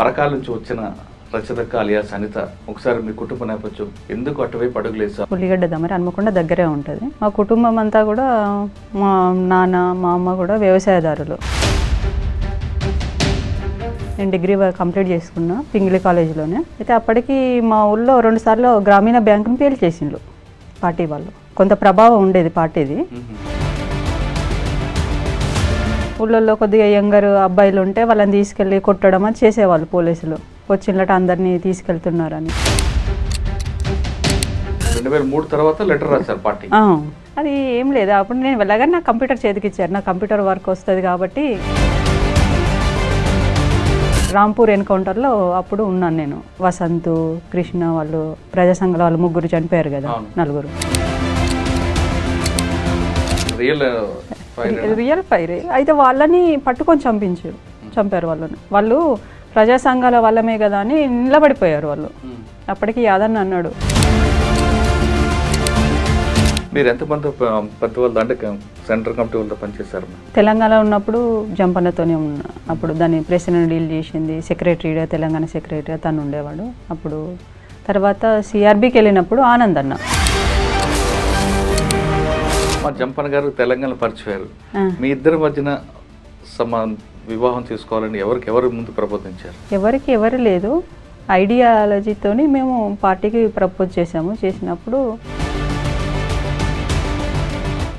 పరకాల నుంచి వచ్చిన రచదక్క అలియా సనిత ఒకసారి మీ కుటుంబ నేపథ్యం ఎందుకు అటువైపు అడుగులేసా ఉల్లిగడ్డ దమరి హన్మకొండ దగ్గరే ఉంటుంది. మా కుటుంబం అంతా కూడా మా నాన్న మా అమ్మ కూడా వ్యవసాయదారులు. నేను డిగ్రీ కంప్లీట్ చేసుకున్నా పింగిలి కాలేజీలోనే. అయితే అప్పటికి మా ఊళ్ళో రెండు సార్లు గ్రామీణ బ్యాంకుని పేల్చేసిండ్రు పార్టీ వాళ్ళు. కొంత ప్రభావం ఉండేది పార్టీది. ఊళ్ళల్లో కొద్దిగా యంగర్ అబ్బాయిలు ఉంటే వాళ్ళని తీసుకెళ్ళి కొట్టడం అని చేసేవాళ్ళు పోలీసులు. వచ్చినట్టు అందరినీ తీసుకెళ్తున్నారని. రెండు వేల మూడు తర్వాత లెటర్ రాశారు పార్టీ. ఆ, అది ఏం లేదు. అప్పుడు నేను వెళ్ళగానే నాకు కంప్యూటర్ చేతికి ఇచ్చారు నా కంప్యూటర్ వర్క్ వస్తుంది కాబట్టి రాంపూర్ ఎన్కౌంటర్లో అప్పుడు ఉన్నాను నేను. వసంత్ కృష్ణ వాళ్ళు ప్రజా సంఘాల వాళ్ళు ముగ్గురు చనిపోయారు కదా. నలుగురు. రియల్ రియల్ ఫైర్ అయితే వాళ్ళని పట్టుకొని చంపించారు చంపారు వాళ్ళని. వాళ్ళు ప్రజా సంఘాల వాళ్ళమే కదా అని నిలబడిపోయారు వాళ్ళు. అప్పటికి యాదన్న అన్నాడు. మీరు ఎంతమంది అంటే కమిటీ వాళ్ళతో పనిచేశారు తెలంగాణ ఉన్నప్పుడు జంపన్నతోనే ఉన్నా అప్పుడు దాన్ని ప్రెసిడెంట్ డీల్ చేసింది సెక్రటరీగా తెలంగాణ సెక్రటరీగా తను ఉండేవాడు. అప్పుడు తర్వాత సిఆర్బికి వెళ్ళినప్పుడు ఆనంద్ అన్న మా జంపన్ గారు తెలంగాణ పరిచయారు. మీ ఇద్దరి మధ్యన సమా వివాహం చేసుకోవాలని ఎవరికి ఎవరు ముందు ప్రబోధించారు? ఎవరికి ఎవరు లేదు. ఐడియాలజీతోని మేము పార్టీకి ప్రపోజ్ చేసాము చేసినప్పుడు.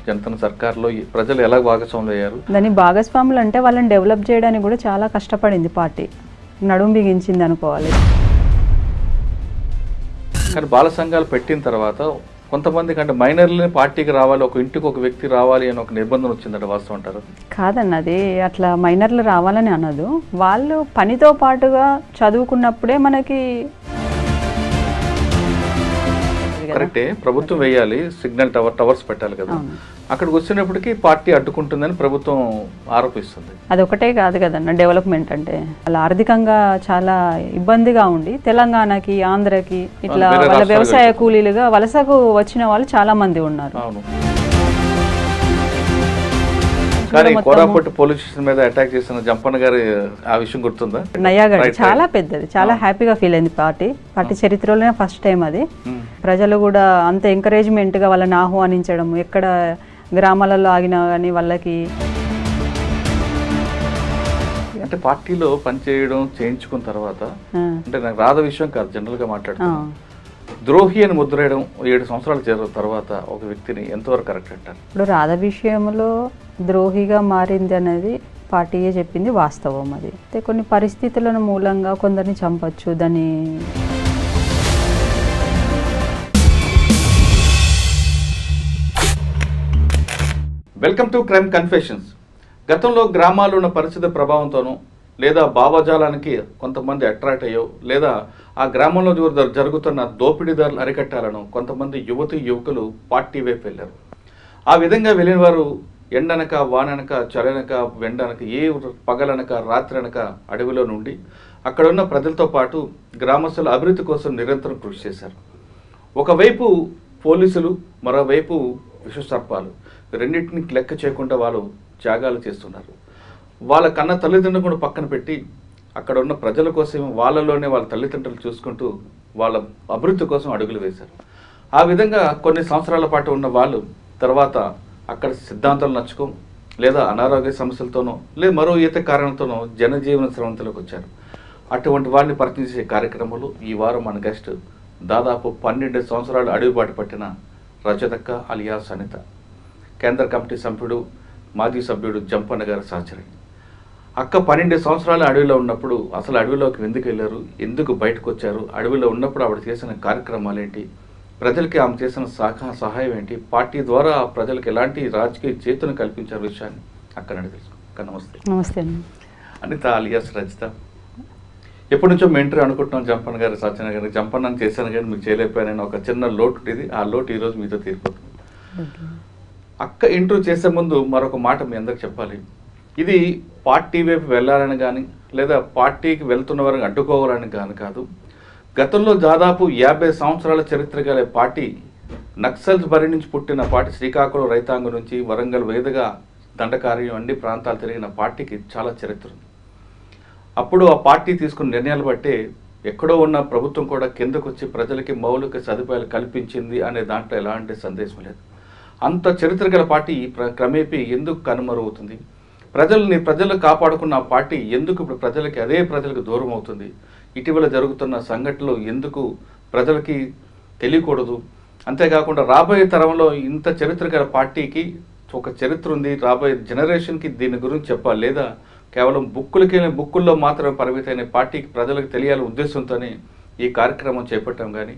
జనతన సర్కార్లో ప్రజలు ఎలా భాగస్వాములు అయ్యారు? దాని భాగస్వాములు అంటే వాళ్ళని డెవలప్ చేయడానికి కూడా చాలా కష్టపడింది పార్టీ. నడుము బిగించింది అనుకోవాలి. కానీ బాల సంఘాలు పెట్టిన తర్వాత కొంతమందికి అంటే మైనర్లని పార్టీకి రావాలి ఒక ఇంటికి ఒక వ్యక్తి రావాలి అని ఒక నిబంధన వచ్చిందంట వాస్తవం అంటారు. కాదన్నది అట్లా మైనర్లు రావాలని అనదు. వాళ్ళు పనితో పాటుగా చదువుకున్నప్పుడే మనకి కరెక్టే. ప్రభుత్వం వేయాలి. సిగ్నల్ టవర్ టవర్స్ పెట్టాలి కదా. అక్కడికి వచ్చినప్పటికీ పార్టీ అడ్డుకుంటుందని ప్రభుత్వం ఆరోపిస్తుంది. అదొకటే కాదు కదన్న డెవలప్మెంట్ అంటే. వాళ్ళ ఆర్థికంగా చాలా ఇబ్బందిగా ఉండి తెలంగాణకి ఆంధ్రకి ఇట్లా వాళ్ళ వ్యవసాయ కూలీలుగా వలసకు వచ్చిన వాళ్ళు చాలా మంది ఉన్నారు. అవును. కానీ కోరాపట్టు పోలీస్ స్టేషన్ మీద అటాక్ చేసిన జంపన్న గారి ఆ విషయం గుర్తుందా? Right, చాలా పెద్దది చాలా హ్యాపీగా ఫీల్ అయింది పార్టీ. పార్టీ చరిత్రలోనే ఫస్ట్ టైం అది. ప్రజలు కూడా అంత encouragement గా వాళ్ళని ఆహ్వానించడం ఎక్కడ గ్రామాలలో ఆగినా కానీ వాళ్ళకి. అంటే పార్టీలో పనిచేయడం చేయించుకున్న తర్వాత అంటే నాకు రాధ విషయం కాదు జనరల్గా మాట్లాడుతున్నాను ద్రోహి అని ముద్రేయడం ఏడు సంవత్సరాలు చేరిన తర్వాత ఒక వ్యక్తిని ఎంతవరకు కరెక్ట్ అంటారు? ఇప్పుడు రాధ విషయంలో ద్రోహిగా మారింది అనేది పార్టీయే చెప్పింది వాస్తవం అది. అయితే కొన్ని పరిస్థితులను మూలంగా కొందరిని చంపచ్చు దాన్ని వెల్కమ్ టు క్రైమ్ కన్ఫెషన్స్ గతంలో గ్రామాల్లో ఉన్న పరిస్థితి ప్రభావంతోనూ లేదా భావజాలానికి కొంతమంది అట్రాక్ట్ అయ్యో లేదా ఆ గ్రామంలో జరుగుతున్న దోపిడీదారులు అరికట్టాలను కొంతమంది యువతి యువకులు పార్టీ వైపు వెళ్ళారు. ఆ విధంగా వెళ్ళిన వారు ఎండనక వాననక చలనక వెండనక ఏ పగలనక రాత్రనక అడవిలో నుండి అక్కడున్న ప్రజలతో పాటు గ్రామస్తుల అభివృద్ధి కోసం నిరంతరం కృషి చేశారు. ఒకవైపు పోలీసులు మరోవైపు విషసర్పాలు. రెండింటిని లెక్క చేయకుండా వాళ్ళు త్యాగాలు చేస్తున్నారు. వాళ్ళ కన్న తల్లిదండ్రులు కూడా పక్కన పెట్టి అక్కడ ఉన్న ప్రజల కోసం వాళ్ళలోనే వాళ్ళ తల్లిదండ్రులు చూసుకుంటూ వాళ్ళ అభివృద్ధి కోసం అడుగులు వేశారు. ఆ విధంగా కొన్ని సంవత్సరాల పాటు ఉన్న వాళ్ళు తర్వాత అక్కడ సిద్ధాంతాలు నచ్చుకో లేదా అనారోగ్య సమస్యలతోనో లేదా మరో ఈత కారణంతోనో జనజీవన స్రవంతిలోకి వచ్చారు. అటువంటి వారిని పరిచయించే కార్యక్రమాలు ఈ వారం మన గెస్ట్ దాదాపు పన్నెండు సంవత్సరాలు అడుగుబాటు పట్టిన రజతక్క అలియా సనిత కేంద్ర కమిటీ సభ్యుడు మాజీ సభ్యుడు జంపన్న గారి సహచరి అక్క పన్నెండు సంవత్సరాలు అడవిలో ఉన్నప్పుడు అసలు అడవిలోకి ఎందుకు వెళ్ళారు? ఎందుకు బయటకు వచ్చారు? అడవిలో ఉన్నప్పుడు ఆవిడ చేసిన కార్యక్రమాలు ఏంటి ప్రజలకి ఆమె చేసిన సహా సహాయం ఏంటి? పార్టీ ద్వారా ఆ ప్రజలకు ఎలాంటి రాజకీయ చేతును కల్పించారు విషయాన్ని అక్కడ తెలుసు అక్క నమస్తే. నమస్తే అండి. అనిత అలియాస్ రజిత. ఎప్పటి నుంచో మెంటరీ అనుకుంటున్నాం జంపన్న గారు సత్యన గారు. జంపన్న అని చేశాను కానీ మీకు చేయలేకపోయానని ఒక చిన్న లోటు ఉండేది. ఆ లోటు ఈరోజు మీతో తీరిపోతుంది. అక్క ఇంటర్వ్యూ చేసే ముందు మరొక మాట మీ అందరికి చెప్పాలి. ఇది పార్టీ వైపు వెళ్ళాలని కానీ లేదా పార్టీకి వెళ్తున్న వారిని అడ్డుకోవాలని కానీ కాదు. గతంలో దాదాపు యాభై సంవత్సరాల చరిత్ర గల పార్టీ నక్సల్స్ బరి నుంచి పుట్టిన పార్టీ శ్రీకాకుళం రైతాంగం నుంచి వరంగల్ వేదగా దండకార్యం అన్ని ప్రాంతాలు తిరిగిన పార్టీకి చాలా చరిత్ర ఉంది. అప్పుడు ఆ పార్టీ తీసుకున్న నిర్ణయాలు బట్టే ఎక్కడో ఉన్న ప్రభుత్వం కూడా కిందకు వచ్చి ప్రజలకి మౌలిక సదుపాయాలు కల్పించింది అనే దాంట్లో ఎలాంటి సందేశం లేదు. అంత చరిత్ర గల పార్టీ ప్ర- క్రమేపీ ఎందుకు కనుమరుగుతుంది ప్రజల్ని ప్రజలు కాపాడుకున్న పార్టీ ఎందుకు ఇప్పుడు ప్రజలకి అదే ప్రజలకు దూరం అవుతుంది? ఇటీవల జరుగుతున్న సంఘటనలు ఎందుకు ప్రజలకి తెలియకూడదు? అంతేకాకుండా రాబోయే తరంలో ఇంత చరిత్ర గల పార్టీకి ఒక చరిత్ర ఉంది. రాబోయే జనరేషన్కి దీని గురించి చెప్పాలి. లేదా కేవలం బుక్కులకి బుక్కుల్లో మాత్రమే పరిమితమైన పార్టీకి ప్రజలకు తెలియాలనే ఉద్దేశంతోనే ఈ కార్యక్రమం చేపట్టడం కానీ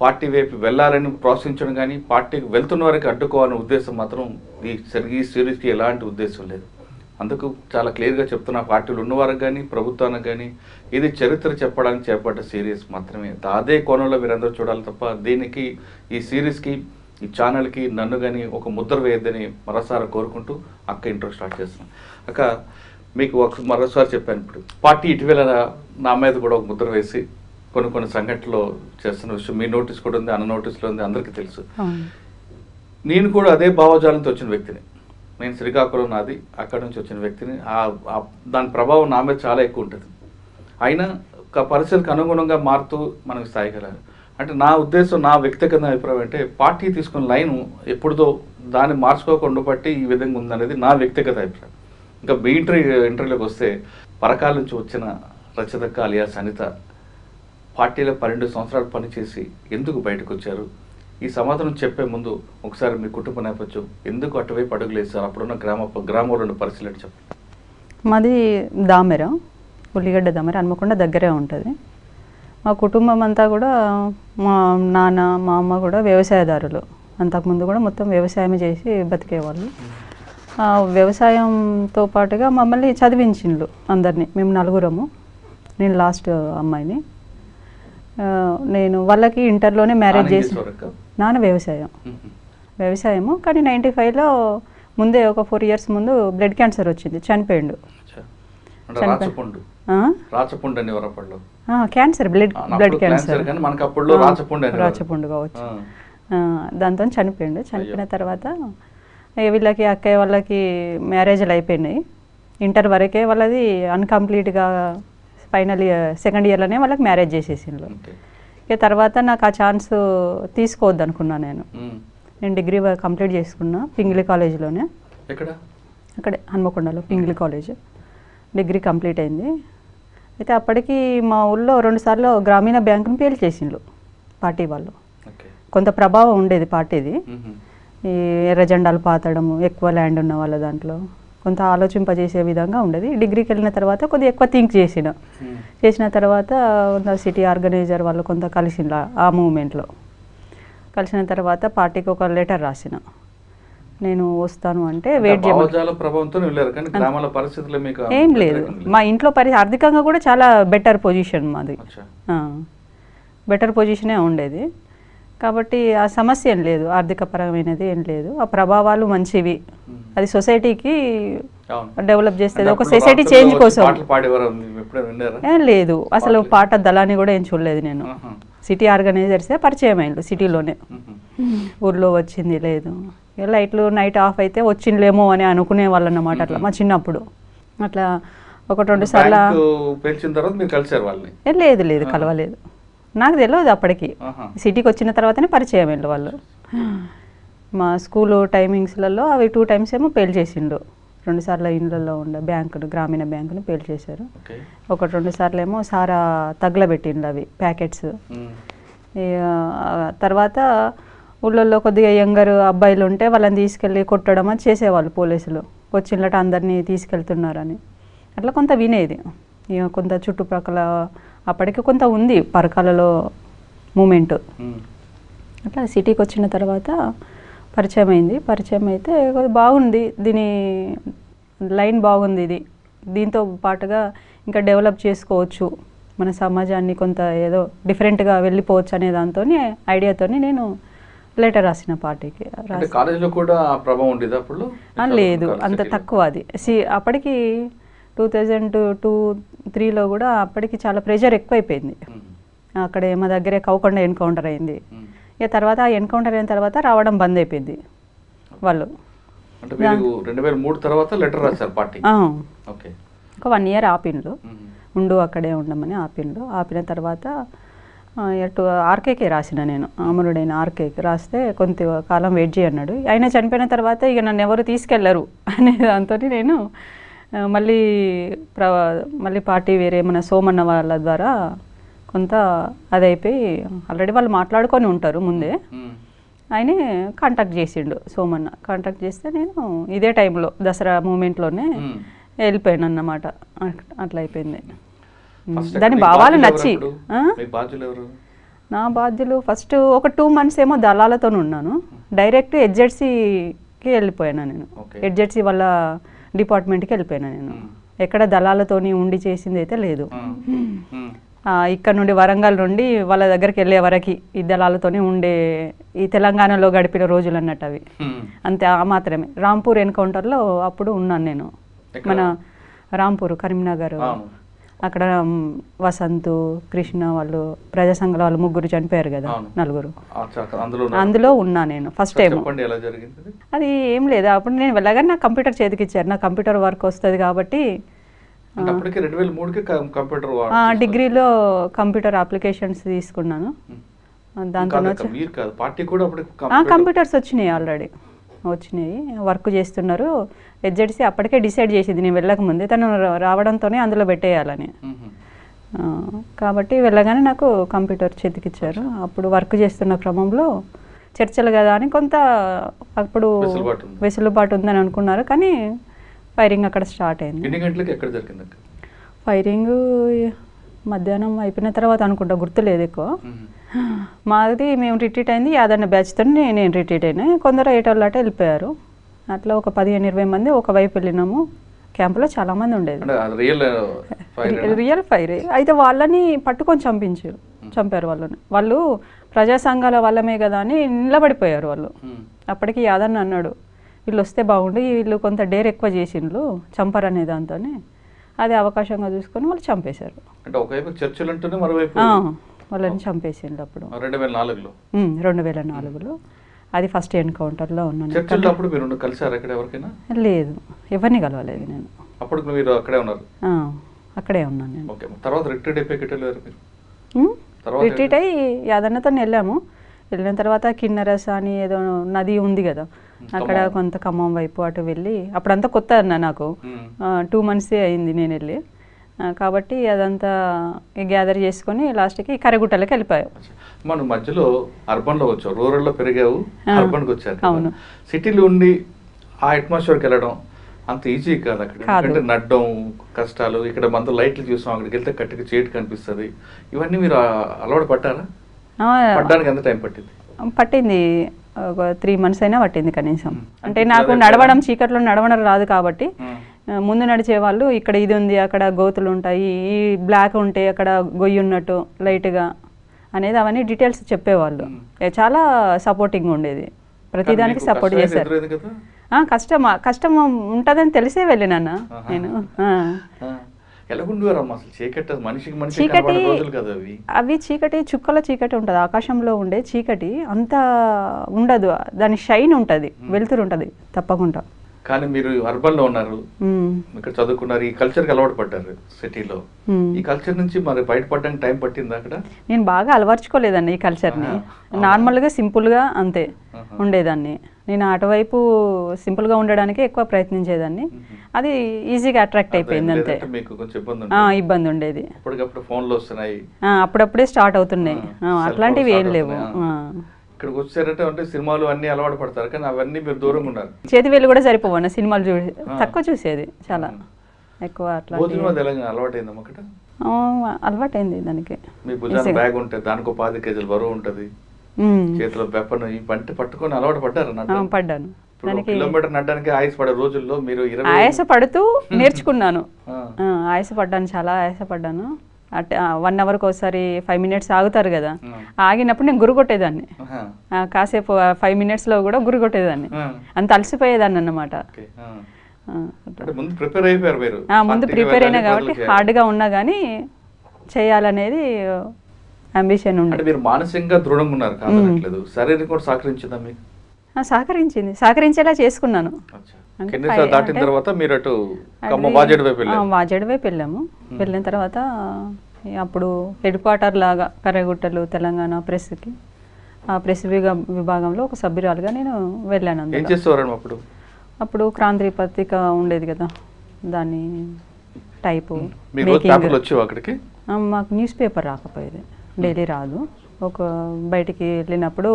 పార్టీ వైపు వెళ్ళాలని ప్రోత్సహించడం కానీ పార్టీకి వెళ్తున్న వారికి అడ్డుకోవాలనే ఉద్దేశం మాత్రం ఈ సరి- ఈ సిరీస్కి ఎలాంటి ఉద్దేశం లేదు. అందుకు చాలా క్లియర్గా చెప్తున్న పార్టీలు ఉన్నవారికి కానీ ప్రభుత్వానికి కానీ ఇది చరిత్ర చెప్పడానికి చేపట్ట సిరీస్ మాత్రమే. అదే కోణంలో మీరందరూ చూడాలి తప్ప దీనికి ఈ సిరీస్కి ఈ ఛానల్కి నన్ను కానీ ఒక ముద్ర వేయద్దని మరోసారి కోరుకుంటూ అక్క ఇంట్రో స్టార్ట్ చేస్తున్నాను అక్క మీకు ఒక మరోసారి చెప్పాను ఇప్పుడు. పార్టీ ఇటీవల నా మీద కూడా ఒక ముద్ర వేసి కొన్ని కొన్ని సంఘటనలు చేస్తున్న విషయం మీ నోటీస్ కూడా ఉంది అన్న నోటీస్లో ఉంది అందరికీ తెలుసు. నేను కూడా అదే భావజాలంతో వచ్చిన వ్యక్తిని. నేను శ్రీకాకుళం నాది అక్కడి నుంచి వచ్చిన వ్యక్తిని ఆ- దాని ప్రభావం నా మీద చాలా ఎక్కువ ఉంటుంది. అయినా ఒక పరిస్థితికి అనుగుణంగా మారుతూ మనకు స్థాయిగలరు అంటే నా ఉద్దేశం నా వ్యక్తిగత అభిప్రాయం అంటే పార్టీ తీసుకున్న లైన్ ఎప్పుడుదో దాన్ని మార్చుకోకుండా బట్టి ఈ విధంగా ఉందనేది నా వ్యక్తిగత అభిప్రాయం. ఇంకా మీ ఇంటర్వ్యూ ఇంటర్వ్యూలోకి వస్తే పరకాల నుంచి వచ్చిన రచతక్క అలియా సనిత పార్టీలో పన్నెండు సంవత్సరాలు పనిచేసి ఎందుకు బయటకు వచ్చారు? ఈ సమాధానం చెప్పే ముందు ఒకసారి మీ కుటుంబ నేపథ్యం. ఎందుకు అటువైపు అడుగులు వేస్తారు అప్పుడున్న గ్రామ గ్రామంలో ఉన్న పరిస్థితులు చెప్పండి. మాది దామెర ఉల్లిగడ్డ దామెర హన్మకొండ దగ్గరే ఉంటుంది. మా కుటుంబం అంతా కూడా మా నాన్న మా అమ్మ కూడా వ్యవసాయదారులు. అంతకుముందు కూడా మొత్తం వ్యవసాయం చేసి బతికేవాళ్ళు. వ్యవసాయంతో పాటుగా మమ్మల్ని చదివించిండ్రు అందరినీ. మేము నలుగురము. నేను లాస్ట్ అమ్మాయిని. నేను వాళ్ళకి ఇంటర్లోనే మ్యారేజ్ చేసి? నాన్న వ్యవసాయం. వ్యవసాయము. కానీ నైంటీ ఫైవ్లో ముందే ఒక ఫోర్ ఇయర్స్ ముందు బ్లడ్ క్యాన్సర్ వచ్చింది. చనిపోయిండు. Cancer blood blood cancer. Cancer కానీ మనకు అప్పుడులో ఆ, రాచపుండు అనేవారు. రాచపుండు కావచ్చు. దాంతో చనిపోయిండు. చనిపోయిన. తర్వాత వీళ్ళకి అక్కయ్య వాళ్ళకి మ్యారేజ్లు అయిపోయినాయి. ఇంటర్ వరకే వాళ్ళది అన్కంప్లీట్గా ఫైనల్ ఇయర్ సెకండ్ ఇయర్లోనే వాళ్ళకి మ్యారేజ్ చేసేసిండ్రు. ఇక తర్వాత నాకు ఆ ఛాన్స్ తీసుకోవద్దు అనుకున్నా నేను. నేను డిగ్రీ కంప్లీట్ చేసుకున్నా పింగ్లీ కాలేజీలోనే. అక్కడే హన్మకొండలో పింగ్లీ కాలేజ్. డిగ్రీ కంప్లీట్ అయింది. అయితే అప్పటికి మా ఊళ్ళో రెండుసార్లు గ్రామీణ బ్యాంకుని పేల్చేసిండ్రు పార్టీ వాళ్ళు. కొంత ప్రభావం ఉండేది పార్టీది. ఈ ఎర్ర జెండాలు పాతడము ఎక్కువ ల్యాండ్ ఉన్న వాళ్ళ దాంట్లో. కొంత ఆలోచింపజేసే విధంగా ఉండేది. డిగ్రీకి వెళ్ళిన తర్వాత కొద్దిగా ఎక్కువ థింక్ చేసిన. మ్మ్. చేసిన తర్వాత కొంత సిటీ ఆర్గనైజర్ వాళ్ళు కొంత కలిసిండ్రు ఆ- మూమెంట్లో. కలిసిన తర్వాత పార్టీకి ఒక లెటర్ రాసిన. నేను వస్తాను అంటే వెయిట్ ఏం లేదు. మా ఇంట్లో పరి ఆర్థికంగా కూడా చాలా బెటర్ పొజిషన్ మాది. బెటర్ పొజిషనే ఉండేది. కాబట్టి ఆ సమస్య ఏం లేదు ఆర్థిక పరమైనది ఏం లేదు ఆ ప్రభావాలు మంచివి. అది సొసైటీకి. డెవలప్ చేస్తుంది ఒక సొసైటీ చేంజ్ కోసం లేదు అసలు. పాట దళాన్ని కూడా ఏం చూడలేదు నేను. సిటీ ఆర్గనైజర్సే పరిచయం అయ్యిండు సిటీలోనే. ఊర్లో వచ్చింది లేదు లైట్లు నైట్ ఆఫ్ అయితే వచ్చిందిలేమో అని అనుకునే వాళ్ళు అన్నమాట అట్లా మా చిన్నప్పుడు అట్లా ఒకటి రెండు సార్లు లేదు లేదు. కలవలేదు నాకు తెలియదు అప్పటికి. సిటీకి వచ్చిన తర్వాతనే పరిచయం వీళ్ళు వాళ్ళు. మా స్కూల్ టైమింగ్స్లలో అవి టూ టైమ్స్ ఏమో పేల్ చేసిండు. రెండు సార్లు ఇండ్లలో ఉండే బ్యాంకును గ్రామీణ బ్యాంకును పేల్ చేశారు. ఒకటి రెండు సార్లు ఏమో సారా తగలబెట్టిండు అవి ప్యాకెట్స్. తర్వాత ఊళ్ళల్లో కొద్దిగా యంగర్ అబ్బాయిలు ఉంటే వాళ్ళని తీసుకెళ్ళి కొట్టడం అది చేసేవాళ్ళు పోలీసులు. వచ్చినట్టు అందరినీ తీసుకెళ్తున్నారని. అట్లా కొంత వినేది. ఇక కొంత చుట్టుపక్కల అప్పటికి కొంత ఉంది పరకాలలో మూమెంట్. మ్మ్. అట్లా సిటీకి వచ్చిన తర్వాత పరిచయం అయింది పరిచయం అయితే బాగుంది. దీని లైన్ బాగుంది ఇది. దీంతో పాటుగా ఇంకా డెవలప్ చేసుకోవచ్చు. మన సమాజాన్ని కొంత ఏదో డిఫరెంట్గా వెళ్ళిపోవచ్చు అనే దాంతో ఐడియాతో నేను లెటర్ రాసిన పార్టీకి కాలేజీలో కూడా ప్రభావం ఉండేది అప్పుడు? లేదు. అంత తక్కువ అది. సి అప్పటికి టూ థౌజండ్ టూ త్రీలో కూడా అప్పటికి చాలా ప్రెషర్ ఎక్కువైపోయింది. అక్కడ మా దగ్గరే కౌకొండ ఎన్కౌంటర్ అయింది. ఇక తర్వాత ఆ ఎన్కౌంటర్ అయిన తర్వాత రావడం బంద్ అయిపోయింది వాళ్ళు. ఒక వన్ ఇయర్ ఆపిండ్రు. మ్మ్. ఉండు అక్కడే ఉండమని ఆపిండు ఆపిన తర్వాత ఎటు ఆర్కేకే రాసిన నేను. అమరుడైన ఆర్కేకి రాస్తే కొంత కాలం వెయిట్ చేయన్నాడు. ఆయన చనిపోయిన తర్వాత ఇక నన్ను ఎవరు తీసుకెళ్ళరు అనే దాంతో నేను మళ్ళీ ప్ర మళ్ళీ పార్టీ వేరే మన సోమన్న వాళ్ళ ద్వారా కొంత అది అయిపోయి ఆల్రెడీ వాళ్ళు మాట్లాడుకొని ఉంటారు ముందే. ఆయనే కాంటాక్ట్ చేసిండు సోమన్న. కాంటాక్ట్ చేస్తే నేను ఇదే టైంలో దసరా మూమెంట్లోనే. వెళ్ళిపోయాను అన్నమాట అట్- అట్లా అయిపోయింది దాని భావాలు నచ్చి. నా బాధ్యులు ఫస్ట్ ఒక టూ మంత్స్ ఏమో దళాలతో ఉన్నాను. డైరెక్ట్ హెచ్జెడ్సీకి వెళ్ళిపోయాను నేను. హెచ్జెడ్సీ వాళ్ళ డిపార్ట్మెంట్కి వెళ్ళిపోయాను నేను. ఎక్కడ దళాలతోని ఉండి చేసింది అయితే లేదు ఇక్కడ నుండి వరంగల్ నుండి వాళ్ళ దగ్గరికి వెళ్ళే వరకు ఈ దళాలతోనే ఉండే ఈ తెలంగాణలో గడిపిన రోజులు అన్నట్టు అవి. అంతే ఆ మాత్రమే. రాంపూర్ ఎన్కౌంటర్లో అప్పుడు ఉన్నాను నేను? మన రాంపూర్ కరీంనగర్. అక్కడ వసంత్ కృష్ణ వాళ్ళు ప్రజా సంఘాల వాళ్ళు ముగ్గురు చనిపోయారు కదా. నలుగురు. అందులో ఉన్నా నేను ఫస్ట్ టైం అది? ఏం లేదు అప్పుడు నేను వెళ్ళగానే నాకు కంప్యూటర్ చేతికి ఇచ్చారు నా కంప్యూటర్ వర్క్ వస్తుంది కాబట్టి డిగ్రీలో కంప్యూటర్ అప్లికేషన్స్ తీసుకున్నాను. దాంతో కంప్యూటర్స్ వచ్చినాయి ఆల్రెడీ. వచ్చినాయి వర్క్ చేస్తున్నారు. హెచ్జెడ్సీ అప్పటికే డిసైడ్ చేసింది నేను వెళ్ళక ముందే. తను రావడంతోనే అందులో పెట్టేయాలని. కాబట్టి వెళ్ళగానే నాకు కంప్యూటర్ చేతికిచ్చారు. అప్పుడు వర్క్ చేస్తున్న క్రమంలో చర్చలు కదా అని కొంత అప్పుడు వెసులుబాటు ఉంది. వెసులుబాటు ఉందని అనుకున్నారు. కానీ ఫైరింగ్ అక్కడ స్టార్ట్ అయింది. ఫైరింగ్ మధ్యాహ్నం అయిపోయిన తర్వాత అనుకుంటా గుర్తులేదు ఎక్కువ. మాది మేము రిట్రీట్ అయింది యాదన్న బ్యాచ్తో నేను రిట్రీట్ అయినా. కొందరు ఏటోళ్ళు అటే వెళ్ళిపోయారు. అట్లా ఒక పదిహేను ఇరవై మంది ఒకవైపు వెళ్ళినాము. క్యాంపులో చాలా మంది ఉండేది. రియల్ ఫైర్ అయితే వాళ్ళని పట్టుకొని చంపించారు. చంపారు వాళ్ళని. వాళ్ళు ప్రజా సంఘాల వాళ్ళమే కదా అని నిలబడిపోయారు వాళ్ళు. అప్పటికి యాదన్న అన్నాడు వీళ్ళు వస్తే బాగుండు వీళ్ళు కొంత డేర్ ఎక్కువ చేసిండ్రు చంపరనే దాంతోనే. అది అవకాశంగా చూసుకొని వాళ్ళు చంపేశారు. అంటే ఒకవైపు చర్చలు అంటూనే మరోవైపు వాళ్ళని చంపేసిండ్రు అప్పుడు. రెండు వేల నాలుగులో? ఉమ్, రెండు వేల నాలుగులో. అది ఫస్ట్ ఎన్కౌంటర్లో ఉన్నాను. కలిసారు అక్కడ ఎవరికైనా? లేదు ఎవరిని కలవలేదు నేను. అప్పుడు మీరు అక్కడే ఉన్నారు? అక్కడే ఉన్నాను నేను. తర్వాత రిటైర్డ్ అయిపోయి రిట్రీట్ అయ్యి యాదన్నతో వెళ్ళాము. వెళ్ళిన తర్వాత కిన్నెరస అని ఏదో నది ఉంది కదా అక్కడ కొంత ఖమ్మం వైపు అటు వెళ్ళి అప్పుడంతా కొత్త అన్న నాకు. టూ మంత్సే అయింది నేను వెళ్ళి. కాబట్టి అదంతా గ్యాదర్ చేసుకొని లాస్ట్కి కరగుట్టలకి వెళ్ళిపోయాం అచ్చా. మనం మధ్యలో అర్బన్లో వచ్చావు రూరల్లో పెరిగావు ఆ, అర్బన్కి వచ్చారు అవును. సిటీలో ఉండి ఆ అట్మాస్ఫియర్కి వెళ్ళడం అంత ఈజీ కాదు అక్కడ. ఎందుకంటే నడ్డం కష్టాలు ఇక్కడ మనతో లైట్లు చూసాం అక్కడికి వెళ్తే కట్టికి చేటు కనిపిస్తుంది. ఇవన్నీ మీరు అలవాటు పట్టారా ఆ, పడ్డానికి ఎంత టైం పట్టింది? పట్టింది. ఒక త్రీ మంత్స్ అయినా పట్టింది కనీసం. అంటే నాకు నడవడం చీకట్లో నడవడం రాదు కాబట్టి ముందు నడిచే వాళ్ళు ఇక్కడ ఇది ఉంది అక్కడ గోతులు ఉంటాయి ఈ బ్లాక్ ఉంటే అక్కడ గొయ్యి ఉన్నట్టు లైట్గా అనేది అవన్నీ డీటెయిల్స్ చెప్పేవాళ్ళు. చాలా సపోర్టింగ్ ఉండేది. ప్రతిదానికి సపోర్ట్ చేశారు. కష్టం కష్టం ఉంటుందని తెలిసే వెళ్ళినాన్న. నేను. చీకటి అవి. చీకటి చుక్కల చీకటి ఉంటుంది. ఆకాశంలో ఉండే చీకటి అంత ఉండదు. దాని షైన్ ఉంటుంది వెలుతురు ఉంటుంది తప్పకుండా. కానీ మీరు అర్బన్లో ఉన్నారు. ఇక్కడ చదువుకున్నారు. ఈ కల్చర్కి అలవాటు పడ్డారు సిటీలో. ఈ కల్చర్ నుంచి మరి బయటపడడానికి టైం పట్టింది అక్కడ? నేను బాగా అలవర్చుకోలేదండి ఈ కల్చర్ని ఆహా. నార్మల్గా సింపుల్గా అంతే ఆహా. ఉండేదాన్ని. నేను అటువైపు సింపుల్గా ఉండడానికి ఎక్కువ ప్రయత్నించేదాన్ని. అది ఈజీగా అట్రాక్ట్ అయిపోయింది అంతే. ఇబ్బంది ఉండేది. అప్పటికప్పుడు ఫోన్లు వస్తున్నాయి. ఆ, అప్పుడప్పుడే స్టార్ట్ అవుతున్నాయి. అట్లాంటివి ఏం లేవు. ఇక్కడికి వచ్చారంటే అంటే సినిమాలు అన్ని అలవాటు పడతారు కానీ అవన్నీ మీరు దూరంగా ఉన్నారు చేతి వేలు కూడా సరిపోవన్న సినిమాలు చూసి. తక్కువ చూసేది చాలా. ఎక్కువ అట్లా భోజనం అది ఎలా అలవాటు అయిందమ్మా అక్కడ అలవాటైంది దానికి మీ భుజాన. బ్యాగ్ ఉంటుంది దానికి పాతి కేజీలు బరువు ఉంటుంది. చేతిలో వెపన్ ఈ పంట పట్టుకొని అలవాటు పడ్డారు పడ్డాను కిలోమీటర్ నడ్డానికి ఆయుస్ పడే రోజుల్లో మీరు ఆయాస పడుతూ నేర్చుకున్నాను ఆ. ఆ, ఆయాసపడ్డాను చాలా ఆయాసపడ్డాను అట్ వన్ అవర్కి ఒకసారి ఫైవ్ మినిట్స్ ఆగుతారు కదా. ఆగినప్పుడు నేను గురి కొట్టేదాన్ని. ఆహా. ఆ, కాసేపు ఫైవ్ మినిట్స్లో కూడా గురి కొట్టేదాన్ని. ఆ. అంత అలసిపోయేదాన్ని అన్నమాట. ముందు ప్రిపేర్ అయినా కాబట్టి. హార్డ్గా ఉన్నా కానీ చేయాలనేది అంబిషన్ ఉండే. మీరు మానసికంగా దృఢంగా ఉన్నారు శరీరం కూడా సహకరించిందా మీకు? సహకరించింది. సహకరించేలా చేసుకున్నాను. పై- దాటిన తర్వాత మీరు అటు వాజేడు వైపు వాజేడు వైపు వెళ్ళాము. వెళ్ళిన తర్వాత అప్పుడు హెడ్ క్వార్టర్ లాగా కర్రగుట్టలు తెలంగాణ ప్రెస్కి ఆ ప్రెస్ విభా విభాగంలో ఒక సభ్యురాలుగా నేను వెళ్ళాను ఏం అందులో చేసేవారండి అప్పుడు? అప్పుడు క్రాంతి పత్రిక ఉండేది కదా దాన్ని టైపు అక్కడికి? మాకు న్యూస్ పేపర్ రాకపోయేది డైలీ రాదు. ఒక బయటికి వెళ్ళినప్పుడు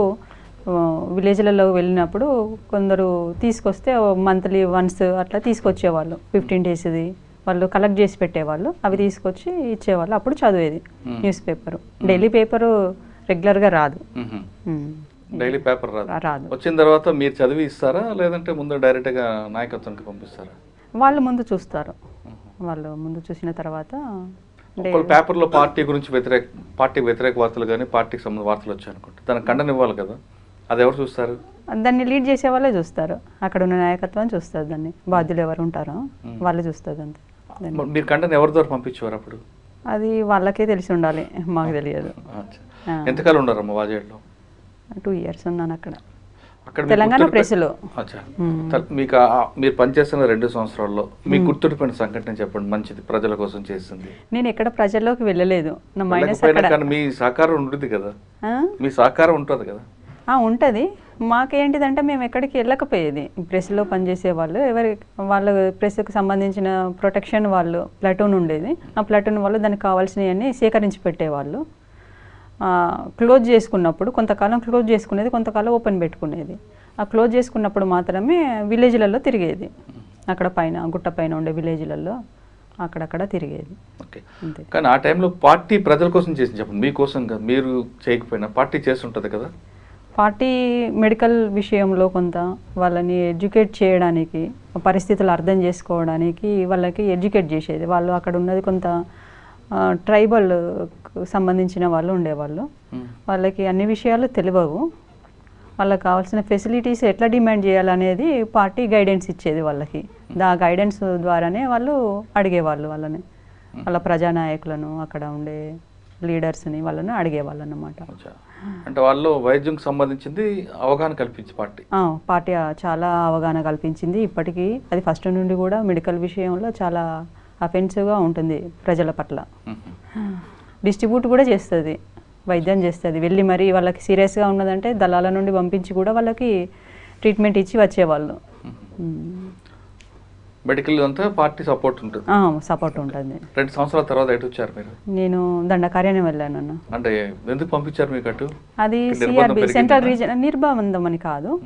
విలేజ్లలో వెళ్ళినప్పుడు కొందరు తీసుకొస్తే మంత్లీ వన్స్ అట్లా తీసుకొచ్చేవాళ్ళు ఫిఫ్టీన్ డేస్ది. వాళ్ళు కలెక్ట్ చేసి పెట్టేవాళ్ళు అవి తీసుకొచ్చి ఇచ్చేవాళ్ళు. అప్పుడు చదివేది. News paper. డైలీ పేపరు రెగ్యులర్గా రాదు. డైలీ పేపర్ రాదు. వచ్చిన తర్వాత మీరు చదివి ఇస్తారా లేదంటే ముందు డైరెక్ట్గా నాయకత్వానికి పంపిస్తారా? వాళ్ళు ముందు చూస్తారు. వాళ్ళు ముందు చూసిన తర్వాత పేపర్లో పార్టీ గురించి వ్యతిరేక పార్టీకి వ్యతిరేక వార్తలు కానీ పార్టీకి సంబంధించిన వార్తలు వచ్చాయి అనుకుంటే దానికి ఖండన ఇవ్వాలి కదా. అది ఎవరు చూస్తారు? దాన్ని లీడ్ చేసే వాళ్ళే చూస్తారు. అక్కడ ఉన్న నాయకత్వం చూస్తారు దాన్ని. బాధ్యులు ఎవరు ఉంటారో. వాళ్ళు చూస్తారు అంతే. మరి ఖండన ఎవరి ద్వారా పంపించేవారు అప్పుడు? అది వాళ్ళకే తెలిసి ఉండాలి. మాకు తెలియదు. ఎంతకాలం ఉన్నారమ్మ వాజేడ్లో టూ ఇయర్స్ ఉన్నాను అక్కడ. అక్కడ మీ తెలంగాణ ప్రెస్లో. మీకు మీరు పనిచేస్తున్న రెండు సంవత్సరాల్లో మీకు గుర్తుండిపోయిన సంఘటన చెప్పండి. మంచిది. ప్రజల కోసం చేసింది. నేను ఎక్కడ ప్రజల్లోకి వెళ్ళలేదు. నా మైనస్ మీ సహకారం ఉంటుంది కదా? మీ సహకారం ఉంటుంది కదా. ఉంటుంది. మాకేంటిదంటే మేము ఎక్కడికి వెళ్ళకపోయేది. ప్రెస్లో పనిచేసే వాళ్ళు ఎవరి వాళ్ళ ప్రెస్కి సంబంధించిన ప్రొటెక్షన్ వాళ్ళు ప్లటూన్ ఉండేది. ఆ ప్లటూన్ వాళ్ళు దానికి కావాల్సినవన్నీ సేకరించి పెట్టేవాళ్ళు. క్లోజ్ చేసుకున్నప్పుడు కొంతకాలం క్లోజ్ చేసుకునేది కొంతకాలం ఓపెన్ పెట్టుకునేది. ఆ క్లోజ్ చేసుకున్నప్పుడు మాత్రమే విలేజ్లలో తిరిగేది. అక్కడ పైన గుట్ట పైన ఉండే విలేజ్లలో అక్కడక్కడ తిరిగేది. ఓకే. అంతే. కానీ ఆ టైంలో పార్టీ ప్రజల కోసం చేసింది చెప్పండి. మీకోసం కదా మీరు చేయకపోయినా పార్టీ చేస్తుంటుంది కదా? పార్టీ మెడికల్ విషయంలో కొంత వాళ్ళని ఎడ్యుకేట్ చేయడానికి పరిస్థితులు అర్థం చేసుకోవడానికి వాళ్ళకి ఎడ్యుకేట్ చేసేది. వాళ్ళు అక్కడ ఉన్నది కొంత ట్రైబల్ సంబంధించిన వాళ్ళు ఉండేవాళ్ళు. వాళ్ళకి అన్ని విషయాలు తెలియవు. వాళ్ళకి కావాల్సిన ఫెసిలిటీస్ ఎట్లా డిమాండ్ చేయాలనేది పార్టీ గైడెన్స్ ఇచ్చేది వాళ్ళకి. ఆ గైడెన్స్ ద్వారానే వాళ్ళు అడిగేవాళ్ళు వాళ్ళని. వాళ్ళ ప్రజానాయకులను అక్కడ ఉండే లీడర్స్ని వాళ్ళని అడిగేవాళ్ళు అన్నమాట. అంటే వాళ్ళు వైద్యంకి సంబంధించింది అవగాహన కల్పించి పార్టీ. పార్టీ చాలా అవగాహన కల్పించింది. ఇప్పటికీ అది ఫస్ట్ నుండి కూడా మెడికల్ విషయంలో చాలా అఫెన్సివ్గా ఉంటుంది ప్రజల పట్ల. డిస్ట్రిబ్యూట్ కూడా చేస్తుంది వైద్యం చేస్తుంది. వెళ్ళి మరి వాళ్ళకి సీరియస్గా ఉన్నదంటే దళాల నుండి పంపించి కూడా వాళ్ళకి ట్రీట్మెంట్ ఇచ్చి వచ్చేవాళ్ళు. మెడికల్ అంతా పార్టీ సపోర్ట్ ఉంటుంది. సపోర్ట్ ఉంటుంది. రెండు సంవత్సరాల తర్వాత ఎటు వచ్చారు మీరు? నేను దండకార్యాన్ని వెళ్ళాను అన్న. అంటే ఎందుకు పంపించారు మీకు అటు? అది సిఆర్బి? సెంట్రల్ రీజన్ నిర్బంధం అని కాదు.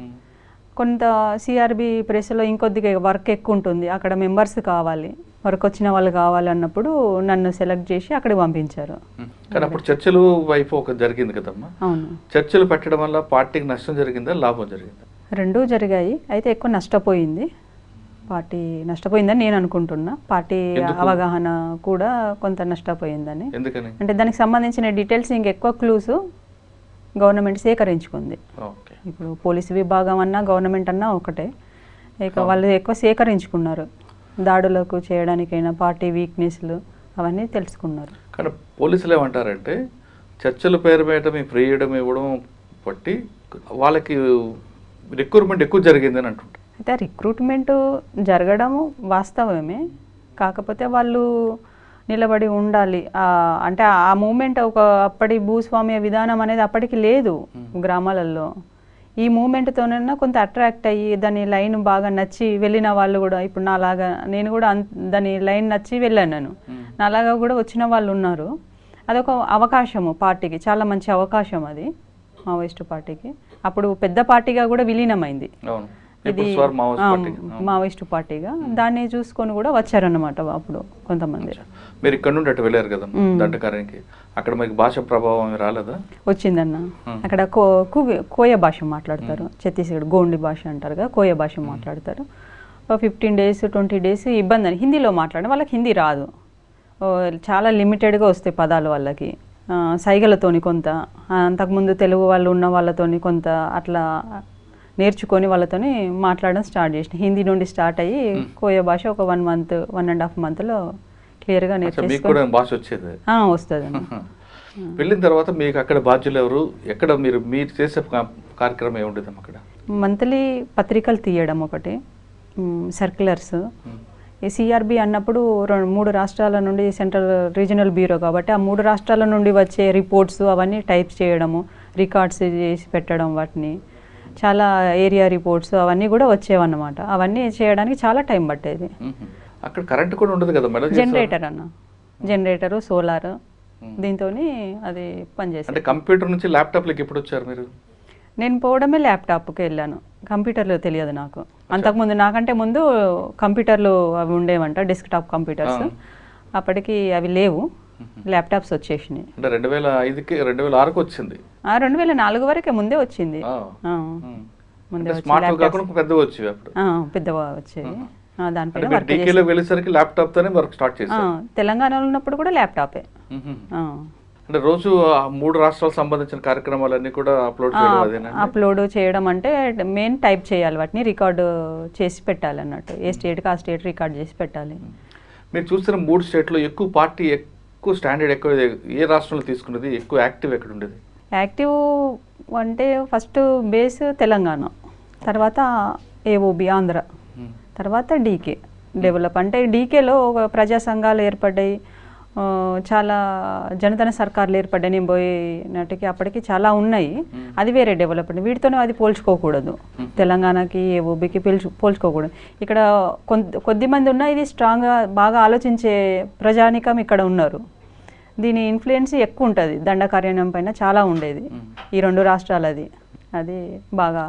కొంత సిఆర్బి ప్రెస్లో ఇంకొద్దిగా వర్క్ ఎక్కువ ఉంటుంది. అక్కడ మెంబర్స్ కావాలి. వర్క్ వచ్చిన వాళ్ళు కావాలి అన్నప్పుడు నన్ను సెలెక్ట్ చేసి అక్కడికి పంపించారు. కానీ అప్పుడు చర్చలు వైపు ఒక జరిగింది కదమ్మా. అవును. చర్చలు పెట్టడం వల్ల పార్టీకి నష్టం జరిగిందా లాభం జరిగిందా? రెండూ జరిగాయి. అయితే ఎక్కువ నష్టపోయింది. పార్టీ నష్టపోయిందని నేను అనుకుంటున్నా. పార్టీ? అవగాహన కూడా కొంత నష్టపోయిందని. అంటే దానికి సంబంధించిన డీటెయిల్స్ ఇంకెక్కువ క్లూస్ గవర్నమెంట్ సేకరించుకుంది. ఓకే. ఇప్పుడు పోలీసు విభాగం అన్నా గవర్నమెంట్ అన్నా ఒకటే. ఇక వాళ్ళు ఎక్కువ సేకరించుకున్నారు. దాడులకు చేయడానికైనా పార్టీ వీక్నెస్లు అవన్నీ తెలుసుకున్నారు. కానీ పోలీసులు ఏమంటారంటే చర్చల పేరు మీద మీ ఫ్రీడమ్ ఇవ్వడం బట్టి వాళ్ళకి రిక్రూట్మెంట్ ఎక్కువ జరిగిందని అంటుంటారు. అయితే రిక్రూట్మెంట్ జరగడము వాస్తవమే. కాకపోతే వాళ్ళు నిలబడి ఉండాలి. అంటే ఆ మూమెంట్ ఒక అప్పటి భూస్వామ్య విధానం అనేది అప్పటికి లేదు గ్రామాలలో ఈ మూమెంట్తోనైనా కొంత అట్రాక్ట్ అయ్యి దాని లైన్ బాగా నచ్చి వెళ్ళిన వాళ్ళు కూడా ఇప్పుడు నాలాగా నేను కూడా దాని లైన్ నచ్చి వెళ్ళాను నేను. నాలాగా కూడా వచ్చిన వాళ్ళు ఉన్నారు. అదొక అవకాశము పార్టీకి. చాలా మంచి అవకాశం అది మావోయిస్టు పార్టీకి. అప్పుడు పెద్ద పార్టీగా కూడా విలీనమైంది. వార్ మావోయిస్ట్ పార్టీగా. దాన్ని చూసుకొని కూడా వచ్చారన్నమాట అప్పుడు కొంతమంది. మీరు ఇక్కడ నుండి అటు వెళ్ళారు కదా మ్మ్. దండకార్యానికి అక్కడ మీకు భాష ప్రభావం రాలేదా? వచ్చిందన్న. అక్కడ కోయ భాష మాట్లాడతారు. ఛత్తీస్గఢ్ గోండి భాష అంటారు కదా కోయ భాష మాట్లాడతారు. ఫిఫ్టీన్ డేస్ ట్వంటీ డేస్ ఇబ్బంది. అని హిందీలో మాట్లాడడం వాళ్ళకి హిందీ రాదు. చాలా లిమిటెడ్గా వస్తాయి పదాలు వాళ్ళకి. సైగలతోని కొంత అంతకుముందు తెలుగు వాళ్ళు ఉన్న వాళ్ళతోని కొంత అట్లా నేర్చుకొని వాళ్ళతోని మాట్లాడడం స్టార్ట్ చేసిన. హిందీ నుండి స్టార్ట్ అయ్యి కోయ భాష ఒక one month one and half మంత్లో క్లియర్గా నేర్చేసుకొని కూడా భాష వచ్చేది? వస్తుంది వెళ్ళిన తర్వాత మీకు అక్కడ బాధ్యులు ఎవరు? ఎక్కడ మీరు మీరు చేసే కార్యక్రమం ఏముండేది అక్కడ? మంత్లీ పత్రికలు తీయడం ఒకటి సర్క్యులర్స్. ఈ సిఆర్బి అన్నప్పుడు రెండు మూడు రాష్ట్రాల నుండి సెంట్రల్ రీజనల్ బ్యూరో కాబట్టి ఆ మూడు రాష్ట్రాల నుండి వచ్చే రిపోర్ట్స్ అవన్నీ టైప్ చేయడము రికార్డ్స్ చేసి పెట్టడం వాటిని. చాలా ఏరియా రిపోర్ట్స్ అవన్నీ కూడా వచ్చేవన్నమాట. అవన్నీ చేయడానికి చాలా టైం పట్టేది. అక్కడ కరెంట్ కూడా ఉండదు కదా మేడం జనరేటర్ అన్న. Generator solar. దీంతో అది అంటే పనిచేసేది కంప్యూటర్ నుంచి ల్యాప్టాప్లకి ఎప్పుడు వచ్చారు మీరు? నేను పోవడమే ల్యాప్టాప్కి వెళ్ళాను. కంప్యూటర్లు తెలియదు నాకు. అంతకుముందు నాకంటే ముందు కంప్యూటర్లు అవి ఉండేవంట డెస్క్టాప్ కంప్యూటర్స్. అప్పటికి అవి లేవు. ల్యాప్టాప్స్ వచ్చేసినాయి. అంటే రెండు వేల ఐదుకి రెండు వేల ఆరుకి వచ్చింది. ఆ, రెండు వేల నాలుగు వరకే ముందే వచ్చింది. ముందే పెద్దవి వచ్చేవి పెద్దగా అంటే దానిపైన వెళ్ళేసరికి ల్యాప్టాప్ తోనే వర్క్ స్టార్ట్ చేశారు. తెలంగాణలో ఉన్నప్పుడు కూడా ల్యాప్టాపే. అంటే రోజు మూడు రాష్ట్రాలకు సంబంధించిన కార్యక్రమాలన్నీ కూడా అప్లోడ్ అప్లోడ్ చేయడం అంటే మెయిన్ టైప్ చేయాలి వాటిని రికార్డు చేసి పెట్టాలి అన్నట్టు. ఏ స్టేట్కి ఆ స్టేట్ రికార్డ్ చేసి పెట్టాలి. మీరు చూసిన మూడు స్టేట్లో ఎక్కువ పార్టీ ఎక్కువ స్టాండర్డ్ ఎక్కువ ఏ రాష్ట్రంలో తీసుకున్నది ఎక్కువ యాక్టివ్ ఎక్కడ ఉండేది యాక్టివ్ అంటే ఫస్ట్ బేస్ తెలంగాణ తర్వాత ఏఓబి ఆంధ్ర. తర్వాత డీకే డెవలప్ అంటే డీకేలో ఒక ప్రజా సంఘాలు ఏర్పడ్డాయి చాలా జనధన సర్కార్లు ఏర్పడ్డాయి నేను పోయినట్టుకి అప్పటికి చాలా ఉన్నాయి. అది వేరే డెవలప్మెంట్ వీటితోనే అది పోల్చుకోకూడదు. తెలంగాణకి ఏఓబికి పిలుచు పోల్చుకోకూడదు. ఇక్కడ కొద్ది మంది ఉన్న ఇది స్ట్రాంగ్గా బాగా ఆలోచించే ప్రజానికం ఇక్కడ ఉన్నారు. దీని ఇన్ఫ్లుయెన్స్ ఎక్కువ ఉంటుంది. దండకార్యం పైన చాలా ఉండేది. ఈ రెండు రాష్ట్రాలది. అది బాగా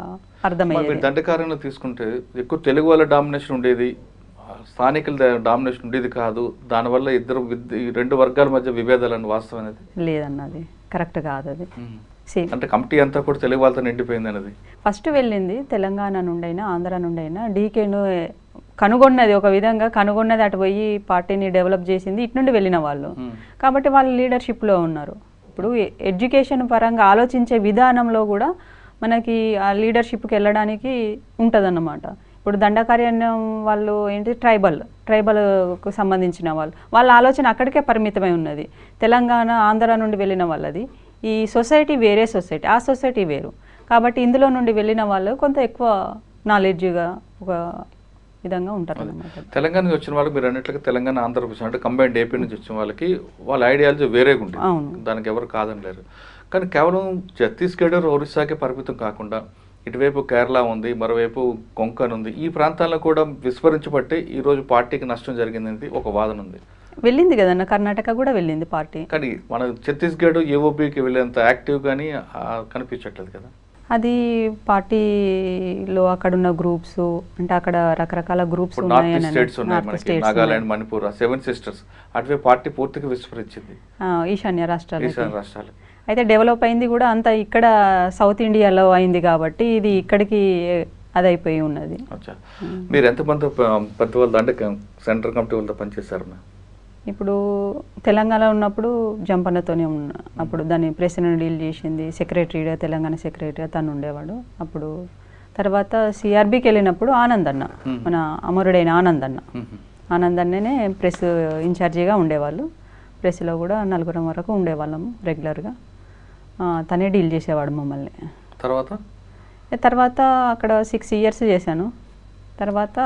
మీరు దండకార్యంలో తీసుకుంటే ఎక్కువ తెలుగు వాళ్ళ డామినేషన్ ఉండేది. స్థానికుల డామినేషన్ ఉండేది కాదు. దానివల్ల ఇద్దరు రెండు వర్గాల మధ్య విభేదాలను వాస్తవం అనేది. లేదన్నది కరెక్ట్ కాదు అది. అంటే కమిటీ అంతా కూడా తెలుగు వాళ్ళతో నిండిపోయింది అనేది. ఫస్ట్ వెళ్ళింది తెలంగాణ నుండైనా ఆంధ్ర నుండైనా. డీకేను కనుగొన్నది ఒక విధంగా కనుగొన్నది అటు పోయి పార్టీని డెవలప్ చేసింది ఇటు నుండి వెళ్ళిన వాళ్ళు. కాబట్టి వాళ్ళు లీడర్షిప్లో ఉన్నారు. ఇప్పుడు ఎడ్యుకేషన్ పరంగా ఆలోచించే విధానంలో కూడా మనకి ఆ లీడర్షిప్కి వెళ్ళడానికి ఉంటుందన్నమాట. ఇప్పుడు దండకార్యాన్యం వాళ్ళు ఏంటి? ట్రైబల్ ట్రైబల్కు సంబంధించిన వాళ్ళు. వాళ్ళ ఆలోచన అక్కడికే పరిమితమై ఉన్నది. తెలంగాణ ఆంధ్ర నుండి వెళ్ళిన వాళ్ళది. ఈ సొసైటీ వేరే సొసైటీ ఆ సొసైటీ వేరు. కాబట్టి ఇందులో నుండి వెళ్ళిన వాళ్ళు కొంత ఎక్కువ నాలెడ్జ్గా ఒక విధంగా ఉంటారు తెలంగాణ నుంచి వచ్చిన వాళ్ళకి మీరు అన్నట్లుగా తెలంగాణ ఆంధ్రప్రదేశ్ అంటే కంబైన్డ్ ఏపీ నుంచి వచ్చిన వాళ్ళకి వాళ్ళ ఐడియాలజీ వేరేగా ఉంటుంది. దానికి ఎవరు కాదని లేరు. కానీ కేవలం ఛత్తీస్గఢ్ ఒరిస్సాకే పరిమితం కాకుండా ఇటువైపు కేరళ ఉంది మరోవైపు కొంకన్ ఉంది. ఈ ప్రాంతాల్లో కూడా విస్మరించబట్టి ఈ రోజు పార్టీకి నష్టం జరిగింది ఒక వాదన ఉంది. వెళ్ళింది కదన్న? కర్ణాటక కూడా వెళ్ళింది పార్టీ. కానీ మన ఛత్తీస్గఢ్ ఏఓబీకి వెళ్ళేంత యాక్టివ్ కానీ కనిపించట్లేదు కదా? అది పార్టీలో అక్కడ ఉన్న గ్రూప్స్ అంటే అక్కడ రకరకాల groups Nagaland Manipur seven sisters. అటువైపు పార్టీ పూర్తిగా విస్మరించింది. ఈశాన్య రాష్ట్రాలు ఈశాన్య రాష్ట్రాలు అయితే డెవలప్ అయింది కూడా అంత ఇక్కడ సౌత్ ఇండియాలో అయింది కాబట్టి ఇది ఇక్కడికి అది అయిపోయి ఉన్నది మీరు ఎంతమంది ప- పెద్ద వాళ్ళతో అంటే సెంట్రల్ కమిటీ వాళ్ళతో పనిచేశారు? ఇప్పుడు తెలంగాణ ఉన్నప్పుడు జంపన్నతోనే ఉన్నా అప్పుడు దాన్ని ప్రెసిడెంట్ డీల్ చేసింది సెక్రటరీగా తెలంగాణ సెక్రటరీగా తను ఉండేవాడు. అప్పుడు తర్వాత సిఆర్బికి వెళ్ళినప్పుడు ఆనంద్ అన్న. మన అమరుడైన ఆనంద్ అన్న. ఆనంద్ అన్ననే ప్రెస్ ఇన్ఛార్జిగా ఉండేవాళ్ళు. ప్రెస్లో కూడా నలుగురం వరకు ఉండేవాళ్ళము రెగ్యులర్గా. తనే డీల్ చేసేవాడు మమ్మల్ని. తర్వాత? తర్వాత అక్కడ సిక్స్ ఇయర్స్ చేశాను. తర్వాత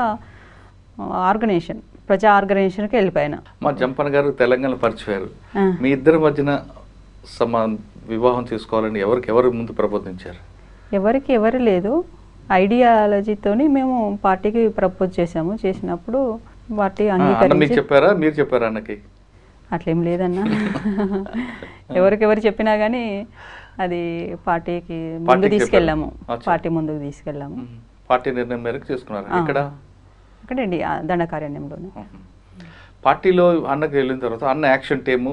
ఆర్గనైజేషన్ ప్రజా ఆర్గనైజేషన్కి వెళ్ళిపోయాను. మా జంపన్ గారు తెలంగాణ పరిచయారు. మీ ఇద్దరి మధ్యన సమా వివాహం చేసుకోవాలని ఎవరికి ఎవరు ముందు ప్రబోధించారు? ఎవరికి ఎవరు లేదు. ఐడియాలజీతోని మేము పార్టీకి ప్రపోజ్ చేసాము చేసినప్పుడు పార్టీ మీకు అంగీకరించి చెప్పారా? మీరు చెప్పారా అన్నకి? అట్లేం లేదన్నా ఎవరికెవరు చెప్పినా కానీ అది పార్టీకి ముందు తీసుకెళ్ళాము. పార్టీ ముందుకు తీసుకెళ్ళాము. పార్టీ నిర్ణయం మేరకు చేసుకున్నారు. ఇక్కడ అక్కడండి ఆ దండకారణ్యంలోనే మ్మ్. పార్టీలో అన్నకి వెళ్ళిన తర్వాత అన్న action team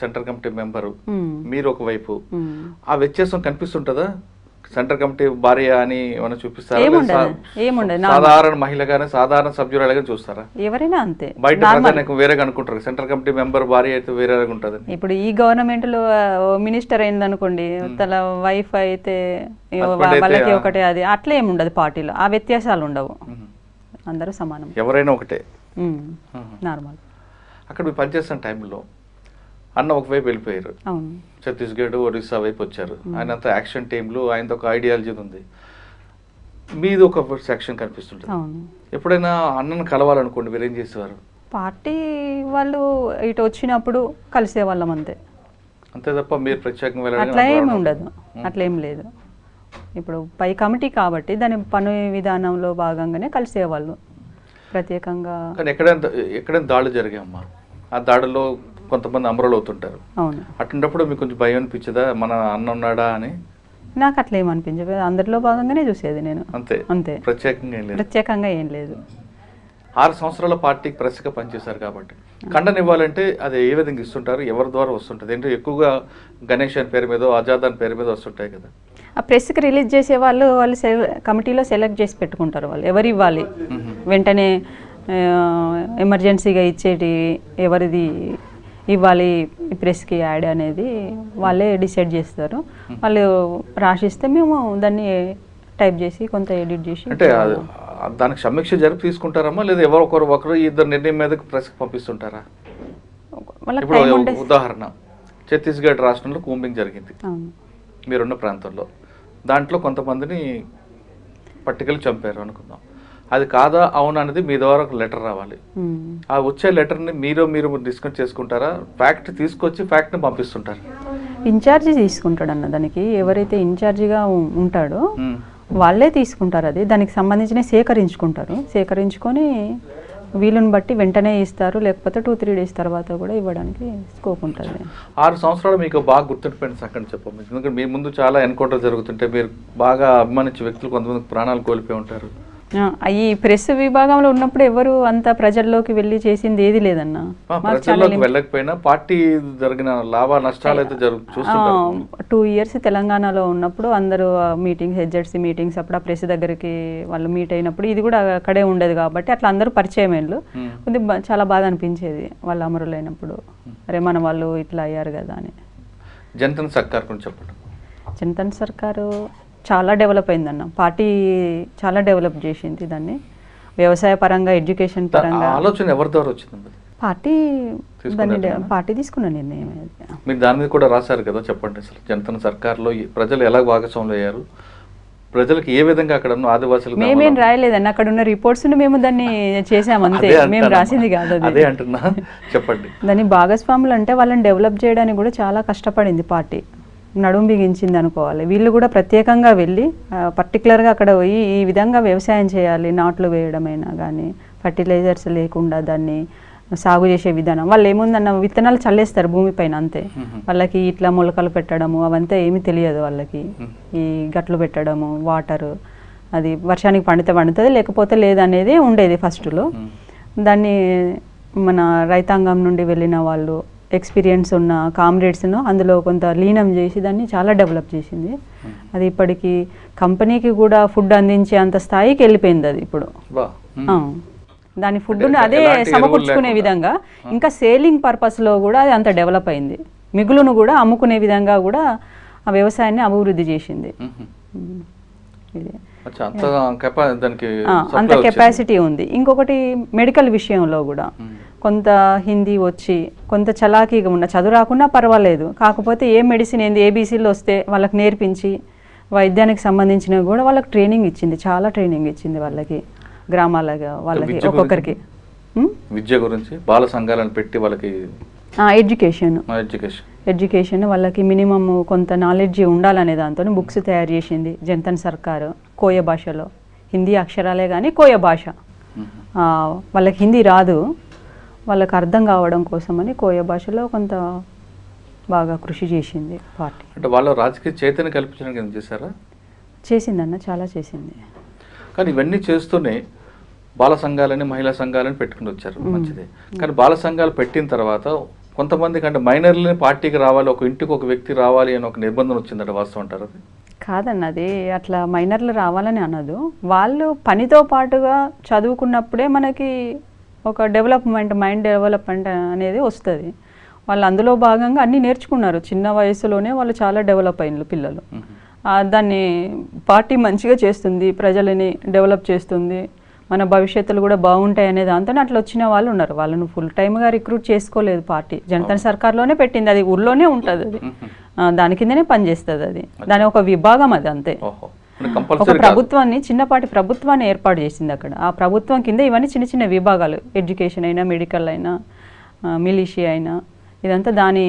central committee member. మీరు ఒకవైపు. ఆ వ్యత్యాసం కనిపిస్తుంటుందా సెంట్రల్ కమిటీ భార్య అని ఏమైనా చూపిస్తారా. సాధారణ మహిళగానే సాధారణ సభ్యురాలుగా చూస్తారా? ఎవరైనా అంతే. బయట వేరేగా అనుకుంటారు. సెంట్రల్ కమిటీ మెంబర్ భార్య అయితే వేరేగా ఉంటుంది. ఇప్పుడు ఈ గవర్నమెంట్లో మినిస్టర్ అయింది అనుకోండి తన వైఫ్ అయితే వాళ్ళకి. ఒకటే అది. అట్లా ఏమి ఉండదు పార్టీలో. ఆ వ్యత్యాసాలు ఉండవు. అందరూ సమానం. ఎవరైనా ఒకటే. నార్మల్ అక్కడ మీరు పనిచేస్తున్న టైంలో అన్న ఒకవైపు వెళ్ళిపోయారు. ఛత్తీస్గఢ్ ఒరిస్సా వైపు వచ్చారు. ఆయన అంతా యాక్షన్ టీంలు ఆయనతో ఒక ఐడియాలజీ ఉంది. మీది ఒక సెక్షన్ కనిపిస్తుంటుంది. ఎప్పుడైనా అన్నను కలవాలనుకోండి మీరు ఏం చేసేవారు? పార్టీ వాళ్ళు ఇటు వచ్చినప్పుడు కలిసేవాళ్ళం అంతే. అంతే తప్ప మీరు ప్రత్యేకంగా అట్లా ఏమి. ఉండదు. అట్లా ఏం లేదు. ఇప్పుడు పై కమిటీ కాబట్టి దాని పని విధానంలో భాగంగానే కలిసేవాళ్ళు ప్రత్యేకంగా ఎక్కడైనా ఎక్కడైనా దాడులు జరిగాయమ్మా. ఆ దాడుల్లో కొంతమంది అమరులు అవుతుంటారు అవును. అటువంటిప్పుడు మీకు కొంచెం భయం అనిపించదా? మన అన్న ఉన్నాడా అని? నాకు అట్లా ఏమనిపించదు అందరిలో భాగంగానే చూసేది నేను. అంతే. అంతే. ప్రత్యేకంగా ఏం లేదు. ప్రత్యేకంగా ఏం లేదు. ఆరు సంవత్సరాల పార్టీకి ప్రెస్గా పనిచేశారు కాబట్టి. ఖండన ఇవ్వాలంటే అది ఏ విధంగా ఇస్తుంటారు? ఎవరి ద్వారా వస్తుంటుంది? ఏంటంటే ఎక్కువగా గణేష్ అని పేరు మీద ఆజాద్ అని పేరు మీద వస్తుంటాయి కదా. ఆ ప్రెస్కి రిలీజ్ చేసే వాళ్ళు వాళ్ళు కమిటీలో సెలెక్ట్ చేసి పెట్టుకుంటారు వాళ్ళు. ఎవరు ఇవ్వాలి? వెంటనే ఎమర్జెన్సీగా ఇచ్చేటి ఎవరిది ఇవ్వాలి ఈ ప్రెస్కి యాడ్ అనేది వాళ్ళే డిసైడ్ చేస్తారు. వాళ్ళు రాసిస్తే మేము దాన్ని టైప్ చేసి కొంత ఎడిట్ చేసి అంటే దానికి సమీక్ష జరిపి తీసుకుంటారమ్మా? లేదా ఎవరో ఒకరు ఒకరు ఇద్దరు నిర్ణయం మీదకి ప్రెస్కి పంపిస్తుంటారా? ఇప్పుడు ఉదాహరణ. ఛత్తీస్గఢ్ రాష్ట్రంలో కూంబింగ్ జరిగింది. మీరున్న ప్రాంతంలో. దాంట్లో కొంతమందిని పట్టికలు చంపారు అనుకుందాం. అది కాదా అవునా అనేది మీ ద్వారా ఒక లెటర్ రావాలి. ఆ వచ్చే లెటర్ని మీరు మీరు డిస్కస్ చేసుకుంటారా? ఫ్యాక్ట్ తీసుకొచ్చి ఫ్యాక్ట్ని పంపిస్తుంటారు. ఇన్ఛార్జి తీసుకుంటాడు అన్న దానికి. ఎవరైతే ఇన్ఛార్జిగా ఉంటాడో. వాళ్ళే తీసుకుంటారు అది. దానికి సంబంధించిన సేకరించుకుంటారు. సేకరించుకొని వీలుని బట్టి వెంటనే ఇస్తారు. లేకపోతే టూ త్రీ డేస్ తర్వాత కూడా ఇవ్వడానికి స్కోప్ ఉంటుంది. ఆరు సంవత్సరాలు మీకు బాగా గుర్తుండిపోయిన సంఘటన చెప్పండి. ఎందుకంటే మీ ముందు చాలా ఎన్కౌంటర్ జరుగుతుంటే మీరు బాగా అభిమానించే వ్యక్తులు కొంతమంది ప్రాణాలు కోల్పోయి ఉంటారు. ఈ ప్రెస్ విభాగంలో ఉన్నప్పుడు ఎవరు అంత ప్రజల్లోకి వెళ్ళి చేసింది ఏది లేదన్న? ప్రజల్లోకి వెళ్ళకపోయినా పార్టీ జరిగిన లాభ నష్టాలు అయితే టూ ఇయర్స్ తెలంగాణలో ఉన్నప్పుడు అందరూ మీటింగ్స్ హెచ్జెడ్సీ మీటింగ్స్ అప్పుడు ఆ ప్రెస్ దగ్గరికి వాళ్ళు మీట్ అయినప్పుడు ఇది కూడా అక్కడే ఉండేది కాబట్టి అట్లా అందరూ పరిచయం మ్మ్. కొద్ది చాలా బాధ అనిపించేది వాళ్ళు అమరులైనప్పుడు. అరే మన వాళ్ళు ఇట్లా అయ్యారు కదా అని. జనతన్ సర్కార్ గురించి చెప్పండి. చింతన్ సర్కారు చాలా డెవలప్ అయిందన్న. పార్టీ చాలా డెవలప్ చేసింది దాన్ని. వ్యవసాయ పరంగా ఎడ్యుకేషన్ పరంగా. ఆలోచన ఎవరి ద్వారా వచ్చింది పార్టీ దాన్ని? పార్టీ తీసుకున్న నిర్ణయం. మీరు దాని మీద కూడా రాశారు కదా చెప్పండి అసలు. జనతన్ సర్కార్లో ప్రజలు ఎలా భాగస్వాములు అయ్యారు? ప్రజలకు ఏ విధంగా అక్కడ ఉన్న ఆదివాసులకు మేమేం రాయలేదన్న. అక్కడ ఉన్న రిపోర్ట్స్ మేము దాన్ని చేసాం అంతే. అదే మేము. రాసింది కాదు అది. అంటున్నా. చెప్పండి. దాని భాగస్వాములు అంటే వాళ్ళని డెవలప్ చేయడానికి కూడా చాలా కష్టపడింది పార్టీ. నడుం బిగించింది అనుకోవాలి వీళ్ళు కూడా ప్రత్యేకంగా వెళ్ళి పర్టికులర్గా అక్కడ పోయి ఈ విధంగా వ్యవసాయం చేయాలి నాట్లు వేయడమైనా కానీ ఫర్టిలైజర్స్ లేకుండా దాన్ని సాగు చేసే విధానం వాళ్ళు ఏముందన్న విత్తనాలు చల్లేస్తారు భూమిపైన అంతే. వాళ్ళకి ఇట్లా మొలకలు పెట్టడము అవంతా ఏమీ తెలియదు వాళ్ళకి. ఈ గట్లు పెట్టడము వాటరు అది వర్షానికి పండితే పండుతుంది లేకపోతే లేదనేది ఉండేది ఫస్ట్లో. దాన్ని మన రైతాంగం నుండి వెళ్ళిన వాళ్ళు ఎక్స్పీరియన్స్ ఉన్న కామ్రేడ్స్ను అందులో కొంత లీనం చేసి దాన్ని చాలా డెవలప్ చేసింది అది ఇప్పటికి కంపెనీకి కూడా ఫుడ్ అందించే అంత స్థాయికి వెళ్ళిపోయింది అది ఇప్పుడు. ఆ. దాని ఫుడ్ అదే సమకూర్చుకునే. విధంగా ఇంకా సేలింగ్ పర్పస్లో కూడా అది అంత డెవలప్ అయింది మిగులును కూడా అమ్ముకునే విధంగా కూడా ఆ వ్యవసాయాన్ని అభివృద్ధి చేసింది. ఇది అంత. కెపాసిటీ ఉంది ఇంకొకటి మెడికల్ విషయంలో కూడా. కొంత హిందీ వచ్చి కొంత చలాకీగా ఉన్న చదువు రాకున్నా పర్వాలేదు. కాకపోతే ఏ మెడిసిన్ ఏంది ఏబీసీలు వస్తే వాళ్ళకి నేర్పించి వైద్యానికి సంబంధించినవి కూడా వాళ్ళకి ట్రైనింగ్ ఇచ్చింది. చాలా ట్రైనింగ్ ఇచ్చింది వాళ్ళకి గ్రామాలగా వాళ్ళకి? ఒక్కొక్కరికి? విద్య గురించి? బాల సంఘాలను పెట్టి వాళ్ళకి ఎడ్యుకేషన్ ఎడ్యుకేషన్ ఎడ్యుకేషన్ వాళ్ళకి మినిమమ్ కొంత నాలెడ్జ్ ఉండాలనే దాంతో బుక్స్ తయారు చేసింది జంతన్ సర్కారు కోయ భాషలో. హిందీ అక్షరాలే కానీ కోయ భాష. వాళ్ళకి హిందీ రాదు. వాళ్ళకి అర్థం కావడం కోసమని కోయ భాషలో కొంత బాగా కృషి చేసింది పార్టీ. అంటే వాళ్ళ రాజకీయ చైతన్యం కల్పించడానికి ఏం చేశారా? చేసిందన్న చాలా చేసింది. కానీ ఇవన్నీ చేస్తూనే బాల సంఘాలని మహిళా సంఘాలని పెట్టుకుని వచ్చారు. మంచిదే. కానీ బాల సంఘాలు పెట్టిన తర్వాత కొంతమందికి అంటే మైనర్లని పార్టీకి రావాలి ఒక ఇంటికి ఒక వ్యక్తి రావాలి అని ఒక నిబంధన వచ్చిందట వాస్తవం అంటారు అది? కాదన్నది అట్లా మైనర్లు రావాలని అనదు. వాళ్ళు పనితో పాటుగా చదువుకున్నప్పుడే మనకి ఒక డెవలప్మెంట్ మైండ్ డెవలప్మెంట్ అనేది వస్తుంది. వాళ్ళు అందులో భాగంగా అన్నీ నేర్చుకున్నారు. చిన్న వయసులోనే వాళ్ళు చాలా డెవలప్ అయిన పిల్లలు. దాన్ని పార్టీ మంచిగా చేస్తుంది ప్రజలని డెవలప్ చేస్తుంది. మన భవిష్యత్తులు కూడా బాగుంటాయి అనే దాంతో అట్లా వచ్చిన వాళ్ళు ఉన్నారు. వాళ్ళను ఫుల్ టైమ్గా రిక్రూట్ చేసుకోలేదు పార్టీ. జనతా సర్కార్లోనే పెట్టింది. అది ఊర్లోనే ఉంటుంది అది. దాని కిందనే పనిచేస్తుంది అది. దాని ఒక విభాగం అది అంతే. ఒక కాదు. ప్రభుత్వాన్ని చిన్నపాటి ప్రభుత్వాన్ని ఏర్పాటు చేసింది అక్కడ. ఆ ప్రభుత్వం కింద ఇవన్నీ చిన్న చిన్న విభాగాలు ఎడ్యుకేషన్ అయినా మెడికల్ అయినా మిలిషియా అయినా ఇదంతా దాని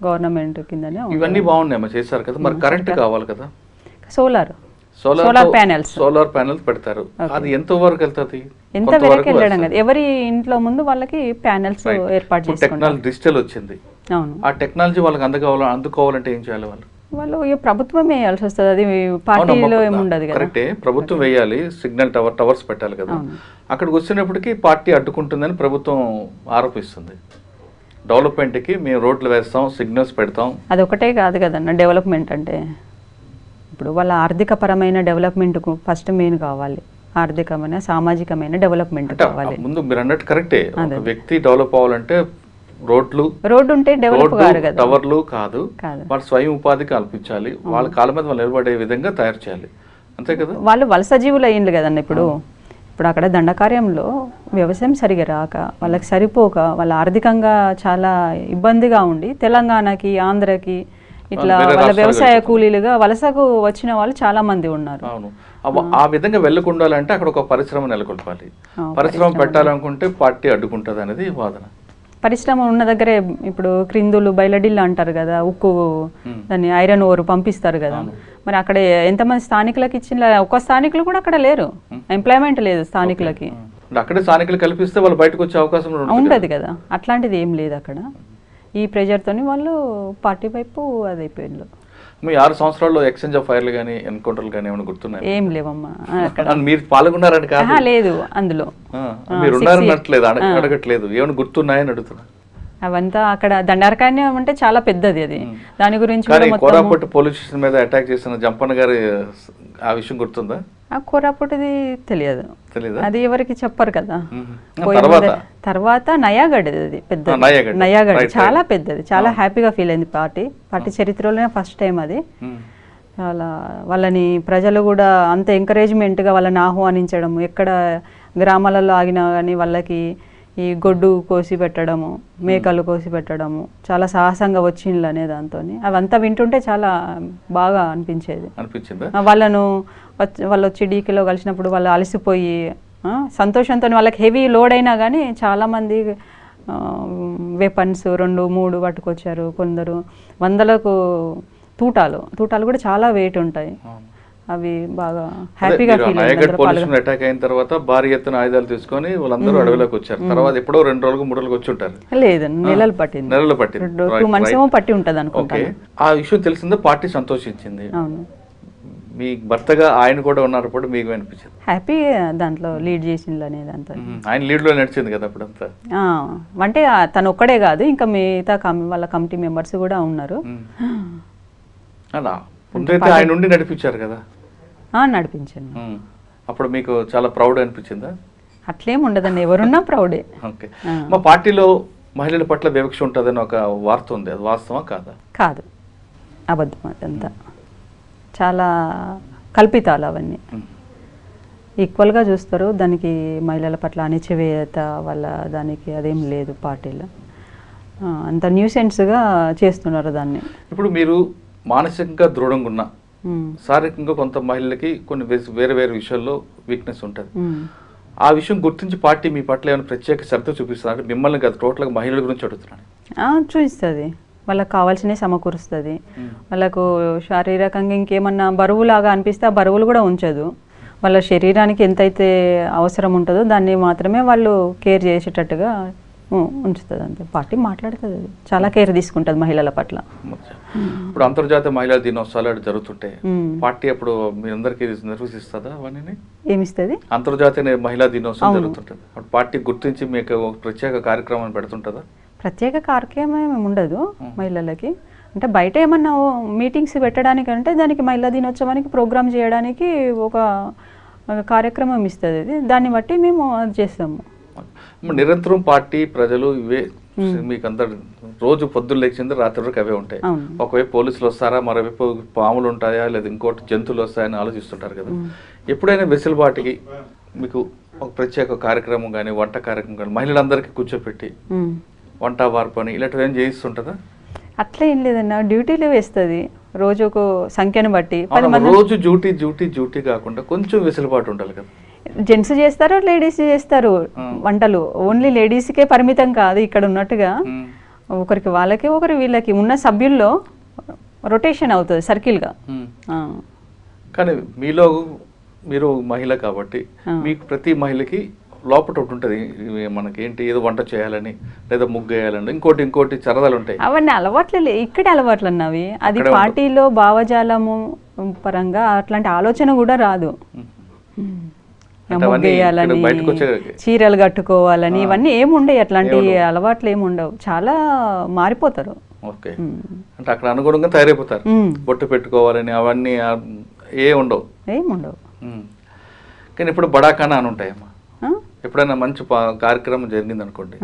గవర్నమెంట్ కిందనే ఇవన్నీ బాగున్నాయమ్మా చేశారు కదా. మరి కరెంట్ కావాలి కదా? Solar solar solar panels solar panels పెడతారు. అది ఎంత వరకు వెళ్తుంది? ఎంత వరకు వెళ్ళడం. కదా. ఎవరి ఇంట్లో ముందు వాళ్ళకి ప్యానెల్స్. ఏర్పాటు టెక్నాలజీ డిజిటల్ వచ్చింది. అవును. ఆ టెక్నాలజీ వాళ్ళకి అందుకోవాలి అందుకోవాలంటే ఏం చేయాలి వాళ్ళు? వాళ్ళు ఇక ప్రభుత్వమే వేయాల్సి వస్తుంది. అది పార్టీలో ఏమి ఉండదు కదా. కరెక్టే. ప్రభుత్వం వేయాలి సిగ్నల్ టవర్ టవర్స్ పెట్టాలి కదా. అక్కడికి వచ్చినప్పటికీ పార్టీ అడ్డుకుంటుందని ప్రభుత్వం ఆరోపిస్తుంది. డెవలప్మెంట్కి మేము రోడ్లు వేస్తాం సిగ్నల్స్ పెడతాం. అదొకటే కాదు కదన్న డెవలప్మెంట్ అంటే. ఇప్పుడు వాళ్ళ ఆర్థికపరమైన డెవలప్మెంట్కు ఫస్ట్ మెయిన్ కావాలి. ఆర్థికమైన సామాజికమైన డెవలప్మెంట్ కావాలి. ముందు మీరు అన్నట్టు కరెక్టే. అదే. వ్యక్తి డెవలప్ అవ్వాలంటే రోడ్లు రోడ్డు ఉంటే డెవలప్ కాదు. టవర్లు కాదు. వాళ్ళు స్వయం ఉపాధి కల్పించాలి. వాళ్ళ కాళ్ళ మీద వాళ్ళు నిలబడే విధంగా తయారు చేయాలి. అంతే కదా? వాళ్ళు వలస జీవులు అయ్యింది కదండి ఇప్పుడు. ఇప్పుడు అక్కడ దండకార్యంలో వ్యవసాయం సరిగా రాక వాళ్ళకి సరిపోక వాళ్ళ ఆర్థికంగా చాలా ఇబ్బందిగా ఉండి తెలంగాణకి ఆంధ్రకి ఇట్లా వాళ్ళ వ్యవసాయ. కూలీలుగా వలసకు వచ్చిన వాళ్ళు చాలా మంది ఉన్నారు. ఆ. విధంగా వెళ్ళకుండాలంటే అక్కడ ఒక పరిశ్రమ నెలకొల్పాలి. పరిశ్రమ పెట్టాలనుకుంటే పార్టీ అడ్డుకుంటుంది అనేది వాదన. పరిశ్రమ ఉన్న దగ్గరే ఇప్పుడు క్రిందులు బయలడిల్లు అంటారు కదా ఉక్కు. దాన్ని ఐరన్ ఓర్ పంపిస్తారు కదా. మరి అక్కడ ఎంతమంది స్థానికులకు ఇచ్చిన ఒక్క స్థానికులు కూడా అక్కడ లేరు. ఎంప్లాయ్మెంట్ లేదు స్థానికులకి. అక్కడే స్థానికులు కల్పిస్తే వాళ్ళు బయటకు వచ్చే అవకాశం ఉంటది కదా. అట్లాంటిది ఏం లేదు అక్కడ. ఈ ప్రెజర్తోని వాళ్ళు పార్టీ వైపు అది అయిపోయిండ్రు మీ ఆరు సంవత్సరాల్లో ఎక్స్చేంజ్ ఆఫ్ ఫైర్లు కానీ ఎన్కౌంటర్లు కానీ ఏమైనా గుర్తున్నాయి? ఏం లేవమ్మా. మీరు పాల్గొన్నారని కాదు. లేదు అందులో. మీరు. ఆ. అడగట్లేదు. ఏమైనా గుర్తున్నాయని అడుగుతున్నా. అవంతా అక్కడ దండారకారణ్యం అంటే చాలా పెద్దది అది. దాని గురించి కోరాపట్టు పోలీస్ స్టేషన్ మీద అటాక్ చేసిన జంపన్న గారి ఆ విషయం గుర్తుందా? ఆ కోరాపుటిది తెలియదు. అది ఎవరికి చెప్పరు కదా. తర్వాత? నయాగఢ్ అది పెద్ద నయాగఢ్. చాలా. పెద్దది. చాలా హ్యాపీగా ఫీల్ అయింది పార్టీ. పార్టీ చరిత్రలోనే ఫస్ట్ టైం అది. చాలా వాళ్ళని ప్రజలు కూడా అంత ఎంకరేజ్మెంట్గా వాళ్ళని ఆహ్వానించడం ఎక్కడ గ్రామాలలో ఆగినా కానీ వాళ్ళకి ఈ గొడ్డు కోసి పెట్టడము మేకలు కోసి పెట్టడము చాలా సాహసంగా వచ్చిండ్లు అనే దాంతో అవంతా వింటుంటే చాలా బాగా అనిపించేది. వాళ్ళను వచ్చి- వాళ్ళు వచ్చి డీకేలో కలిసినప్పుడు వాళ్ళు అలసిపోయి సంతోషంతో వాళ్ళకి హెవీ లోడ్ అయినా కానీ చాలామంది వెపన్స్ రెండు మూడు పట్టుకొచ్చారు కొందరు. వందలకు తూటాలు. తూటాలు కూడా చాలా వెయిట్ ఉంటాయి. అవి బాగా హ్యాపీగా నాయగఢ్ అటాక్ అయిన తర్వాత భారీ ఎత్తున ఆయుధాలు తీసుకొని వాళ్ళందరూ అడవిలోకి వచ్చారు. తర్వాత ఎప్పుడో రెండు రోజులకు మూడు రోజులకు వచ్చి ఉంటారు. లేదు నెలలు పట్టింది. నెలలు పట్టింది. Two months. ఏమో పట్టి ఉంటుంది ఓకే అనుకుంటాను ఆ విషయం తెలిసిందే పార్టీ సంతోషించింది. అవును. మీ భర్తగా ఆయన కూడా ఉన్నప్పుడు మీకు అనిపించింది? హ్యాపీ దాంట్లో లీడ్ చేసిండ్లు అనే దాంతో. మ్మ్. ఆయన లీడ్లో నడిచింది కదా అప్పుడంతా? ఆ, అంటే తను ఒక్కడే కాదు ఇంకా మిగతా కమి వాళ్ళ కమిటీ మెంబర్స్ కూడా ఉన్నారు. అలా. ముందైతే ఆయన నుండి నడిపించారు కదా. నడిపించాను. అప్పుడు మీకు చాలా ప్రౌడ్ అనిపించిందా? అట్లేం ఉండదండి ఎవరున్నా ప్రౌడే. ఓకే. మా పార్టీలో మహిళల పట్ల వివక్ష ఉంటుందని ఒక వార్త ఉంది. అది వాస్తవా కాదా? కాదు. అబద్ధం అదంతా. చాలా కల్పితాలు అవన్నీ. ఈక్వల్గా చూస్తారు దానికి మహిళల పట్ల అణిచివేత వల్ల దానికి అదేం లేదు పార్టీలో. అంత న్యూసెన్స్గా చేస్తున్నారు దాన్ని. ఇప్పుడు మీరు మానసికంగా దృఢంగా ఉన్న శారీరకంగా కొంత మహిళలకి కొన్ని వేరే వేరే విషయాల్లో వీక్నెస్ ఉంటుంది. ఆ విషయం గుర్తించి పార్టీ మీ పట్ల ఏమైనా ప్రత్యేక శ్రద్ధ చూపిస్తుంది? అంటే మిమ్మల్ని కాదు టోటల్గా మహిళల గురించి అడుగుతున్నాను. చూపిస్తుంది. వాళ్ళకి కావాల్సినవి సమకూరుస్తుంది. వాళ్ళకు శారీరకంగా ఇంకేమన్నా బరువులాగా అనిపిస్తే ఆ బరువులు కూడా ఉంచదు. వాళ్ళ శరీరానికి ఎంతైతే అవసరం ఉంటుందో దాన్ని మాత్రమే వాళ్ళు కేర్ చేసేటట్టుగా ఉంచుతుంది అంతే. పార్టీ మాట్లాడుతుంది అది. చాలా కేర్ తీసుకుంటుంది మహిళల పట్ల. ఇప్పుడు అంతర్జాతీయ మహిళా దినోత్సవాలు ఉమ్. పార్టీ అప్పుడు మీ అందరికీ నిర్వహిస్తుందా అవన్నీ ఏమిస్తుంది? అంతర్జాతీయ మహిళా దినోత్సవం. జరుగుతుంటుంది. అప్పుడు పార్టీ గుర్తించి మీకు ఒక ప్రత్యేక కార్యక్రమం పెడుతుంటుందా? ప్రత్యేక కార్యక్రమం ఉండదు మహిళలకి. అంటే బయట ఏమన్నా మీటింగ్స్ పెట్టడానికి అంటే దానికి మహిళా దినోత్సవానికి ప్రోగ్రామ్ చేయడానికి ఒక కార్యక్రమం ఇస్తుంది. దాన్ని బట్టి మేము అది చేస్తాము. నిరంతరం పార్టీ ప్రజలు ఇవే మీకు అంత రోజు పొద్దున్న లేచింది రాత్రి వరకు అవే ఉంటాయి. ఒకవైపు పోలీసులు వస్తారా మరోవైపు పాములు ఉంటాయా లేదా ఇంకోటి జంతువులు వస్తాయని ఆలోచిస్తుంటారు కదా. ఎప్పుడైనా వెసులుబాటుకి మీకు ఒక ప్రత్యేక కార్యక్రమం కానీ వంట కార్యక్రమం కానీ మహిళలందరికీ కూర్చోపెట్టి. వంట వార్పు అని ఇలాంటివి ఏం చేయిస్తుంటుందా అట్లా ఏం లేదన్న డ్యూటీలు వేస్తుంది. రోజుకు సంఖ్యను బట్టి. రోజు డ్యూటీ డ్యూటీ డ్యూటీ కాకుండా కొంచెం వెసులుబాటు ఉండాలి కదా. జెంట్స్ చేస్తారు లేడీస్ చేస్తారు? వంటలు. ఓన్లీ లేడీస్కే పరిమితం కాదు ఇక్కడ ఉన్నట్టుగా. ఒకరికి వాళ్ళకి ఒకరి వీళ్ళకి ఉన్న సభ్యుల్లో రొటేషన్ అవుతుంది సర్కిల్గా. కానీ మీలో మీరు మహిళ కాబట్టి మీకు ప్రతి మహిళకి లోపల ఒకటి ఉంటుంది. మనకి ఏంటి ఏదో వంట చేయాలని లేదా ముగ్గు వేయాలని ఇంకోటి ఇంకోటి సరదాలు ఉంటాయి. అవన్నీ అలవాట్లు ఇక్కడే అలవాట్లు అన్నవి. అది పార్టీలో భావజాలము పరంగా అట్లాంటి ఆలోచన కూడా రాదు. చీరలు కట్టుకోవాలని ఇవన్నీ ఏముండవు అట్లాంటి అలవాట్లు ఏముండవు. చాలా మారిపోతారు. ఓకే. అంటే అక్కడ అనుగుణంగా తయారైపోతారు. బొట్టు పెట్టుకోవాలని అవన్నీ ఏ ఉండవు. ఏముండవు. కానీ ఇప్పుడు బడాకానా అని ఉంటాయమ్మా? ఎప్పుడైనా మంచి కార్యక్రమం జరిగింది అనుకోండి.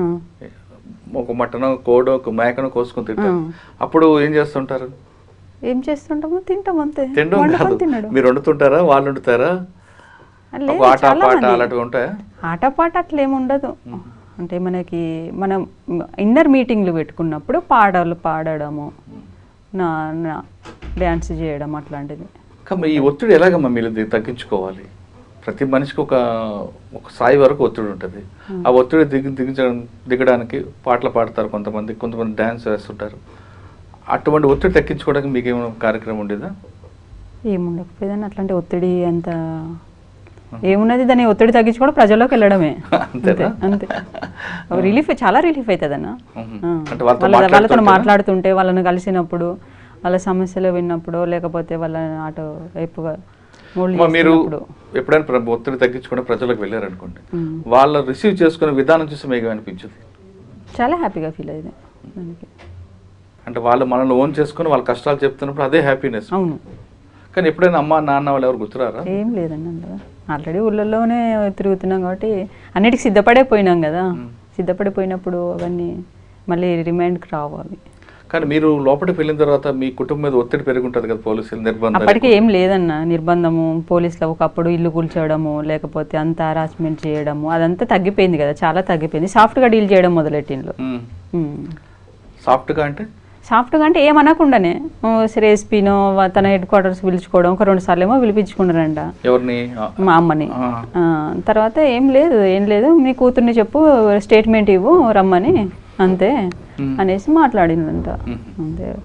ఒక మటన్ కోడో ఒక మేకను కోసుకొని తింటారు. అప్పుడు ఏం చేస్తుంటారు? ఏం చేస్తుంటామో తింటాం అంతే. తినడం. మీరు వండుతుంటారా? వాళ్ళు వండుతారా? ఆటపాట అట్లా ఏముండదు అంటే మనకి మనం ఇన్నర్ మీటింగ్లు పెట్టుకున్నప్పుడు పాటలు పాడడము నా నా డ్యాన్స్ చేయడం అట్లాంటిది. ఈ ఒత్తిడి ఎలాగమ్మా మీరు తగ్గించుకోవాలి? ప్రతి మనిషికి ఒక ఒక స్థాయి వరకు ఒత్తిడి ఉంటుంది. ఆ ఒత్తిడి దిగి దిగించడం దిగడానికి పాటలు పాడతారు కొంతమంది కొంతమంది డ్యాన్స్ వేస్తుంటారు. అటువంటి ఒత్తిడి తగ్గించుకోవడానికి మీకు ఏమైనా కార్యక్రమం ఉండేదా? ఏముండకపోయేదని అట్లాంటి ఒత్తిడి అంత ఏమున్నది? దాన్ని ఒత్తిడి తగ్గించుకోవడం ప్రజల్లోకి వెళ్ళడమే. అంతే రిలీఫ్ చాలా రిలీఫ్ అవుతుంది అన్న వాళ్ళతో? మాట్లాడుతుంటే వాళ్ళని కలిసినప్పుడు వాళ్ళ సమస్యలు విన్నప్పుడు లేకపోతే వాళ్ళ వైపుగా మోల్డ్ అమ్మా, మీరు. ఎప్పుడైనా ఒత్తిడి తగ్గించుకుని ప్రజలకు వెళ్ళారనుకోండి. వాళ్ళు రిసీవ్ చేసుకునే విధానం చూసి మీకు అనిపించింది. చాలా హ్యాపీగా ఫీల్ అయ్యింది. దానికి అంటే వాళ్ళు మనల్ని ఓన్ చేసుకుని వాళ్ళ కష్టాలు చెప్తున్నప్పుడు అదే హ్యాపీనెస్ అవును. కానీ ఎప్పుడైనా అమ్మ నాన్న వాళ్ళు ఎవరు గుర్తురారా? ఏం లేదండి అందులో. ఆల్రెడీ ఊళ్ళల్లోనే తిరుగుతున్నాం కాబట్టి అన్నిటికి సిద్ధపడే పోయినాం కదా. సిద్ధపడిపోయినప్పుడు అవన్నీ మళ్ళీ రిమైండ్కి రావు అవి కానీ మీరు లోపలికి వెళ్ళిన తర్వాత మీ కుటుంబం మీద ఒత్తిడి పెరుగుంటుంది కదా పోలీసులు నిర్బంధం అప్పటికి ఏం లేదన్న నిర్బంధము పోలీసులు ఒకప్పుడు ఇల్లు కూల్చోవడము లేకపోతే అంత హరాస్మెంట్ చేయడము అదంతా తగ్గిపోయింది కదా చాలా తగ్గిపోయింది. సాఫ్ట్గా డీల్ చేయడం మొదలెట్టిండ్రు. సాఫ్ట్గా అంటే? సాఫ్ట్గా అంటే ఏమనకుండానే ఎస్పీనో తన హెడ్ క్వార్టర్స్ పిలుచుకోవడం ఒక రెండు సార్లు ఏమో పిలిపించుకున్నారంట. ఎవరిని? మా అమ్మని. తర్వాత ఏం లేదు ఏం లేదు. మీ కూతుర్ని చెప్పు స్టేట్మెంట్ ఇవ్వు రమ్మని. అంతే. అనేసి మాట్లాడిందంట. అంతే.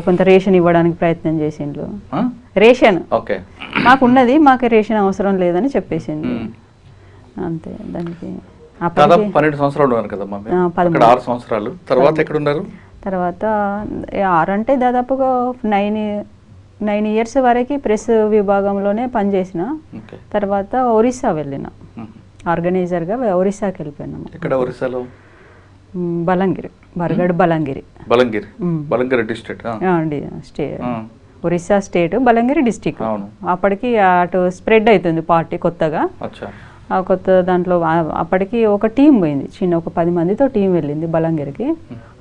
కొంత రేషన్ ఇవ్వడానికి ప్రయత్నం చేసిండ్రు. ఆ? రేషన్. ఓకే. మాకున్నది మాకు రేషన్ అవసరం లేదని చెప్పేసింది. అంతే దానికి పన్నెండు సంవత్సరాలు ఉన్నారు ఆరు సంవత్సరాలు. తర్వాత ఎక్కడ ఉన్నారు తర్వాత ఆరు అంటే దాదాపుగా నైన్ నైన్ ఇయర్స్ వరకు ప్రెస్ విభాగంలోనే పనిచేసిన. తర్వాత ఒరిస్సా వెళ్ళిన. ఆర్గనైజర్గా ఒరిస్సాకి వెళ్ళిపోయినాము ఎక్కడ ఒరిస్సాలో? బలంగిరి. బర్గడ్ బలంగిరి. బలంగిరి. బలంగిరి డిస్ట్రిక్ట్ అండి state. Orissa state Balangir district. అప్పటికి అటు స్ప్రెడ్ అవుతుంది పార్టీ కొత్తగా. కొత్త దాంట్లో ఆ- అప్పటికి ఒక టీం పోయింది. చిన్న ఒక పది మందితో టీం వెళ్ళింది బలంగిరికి.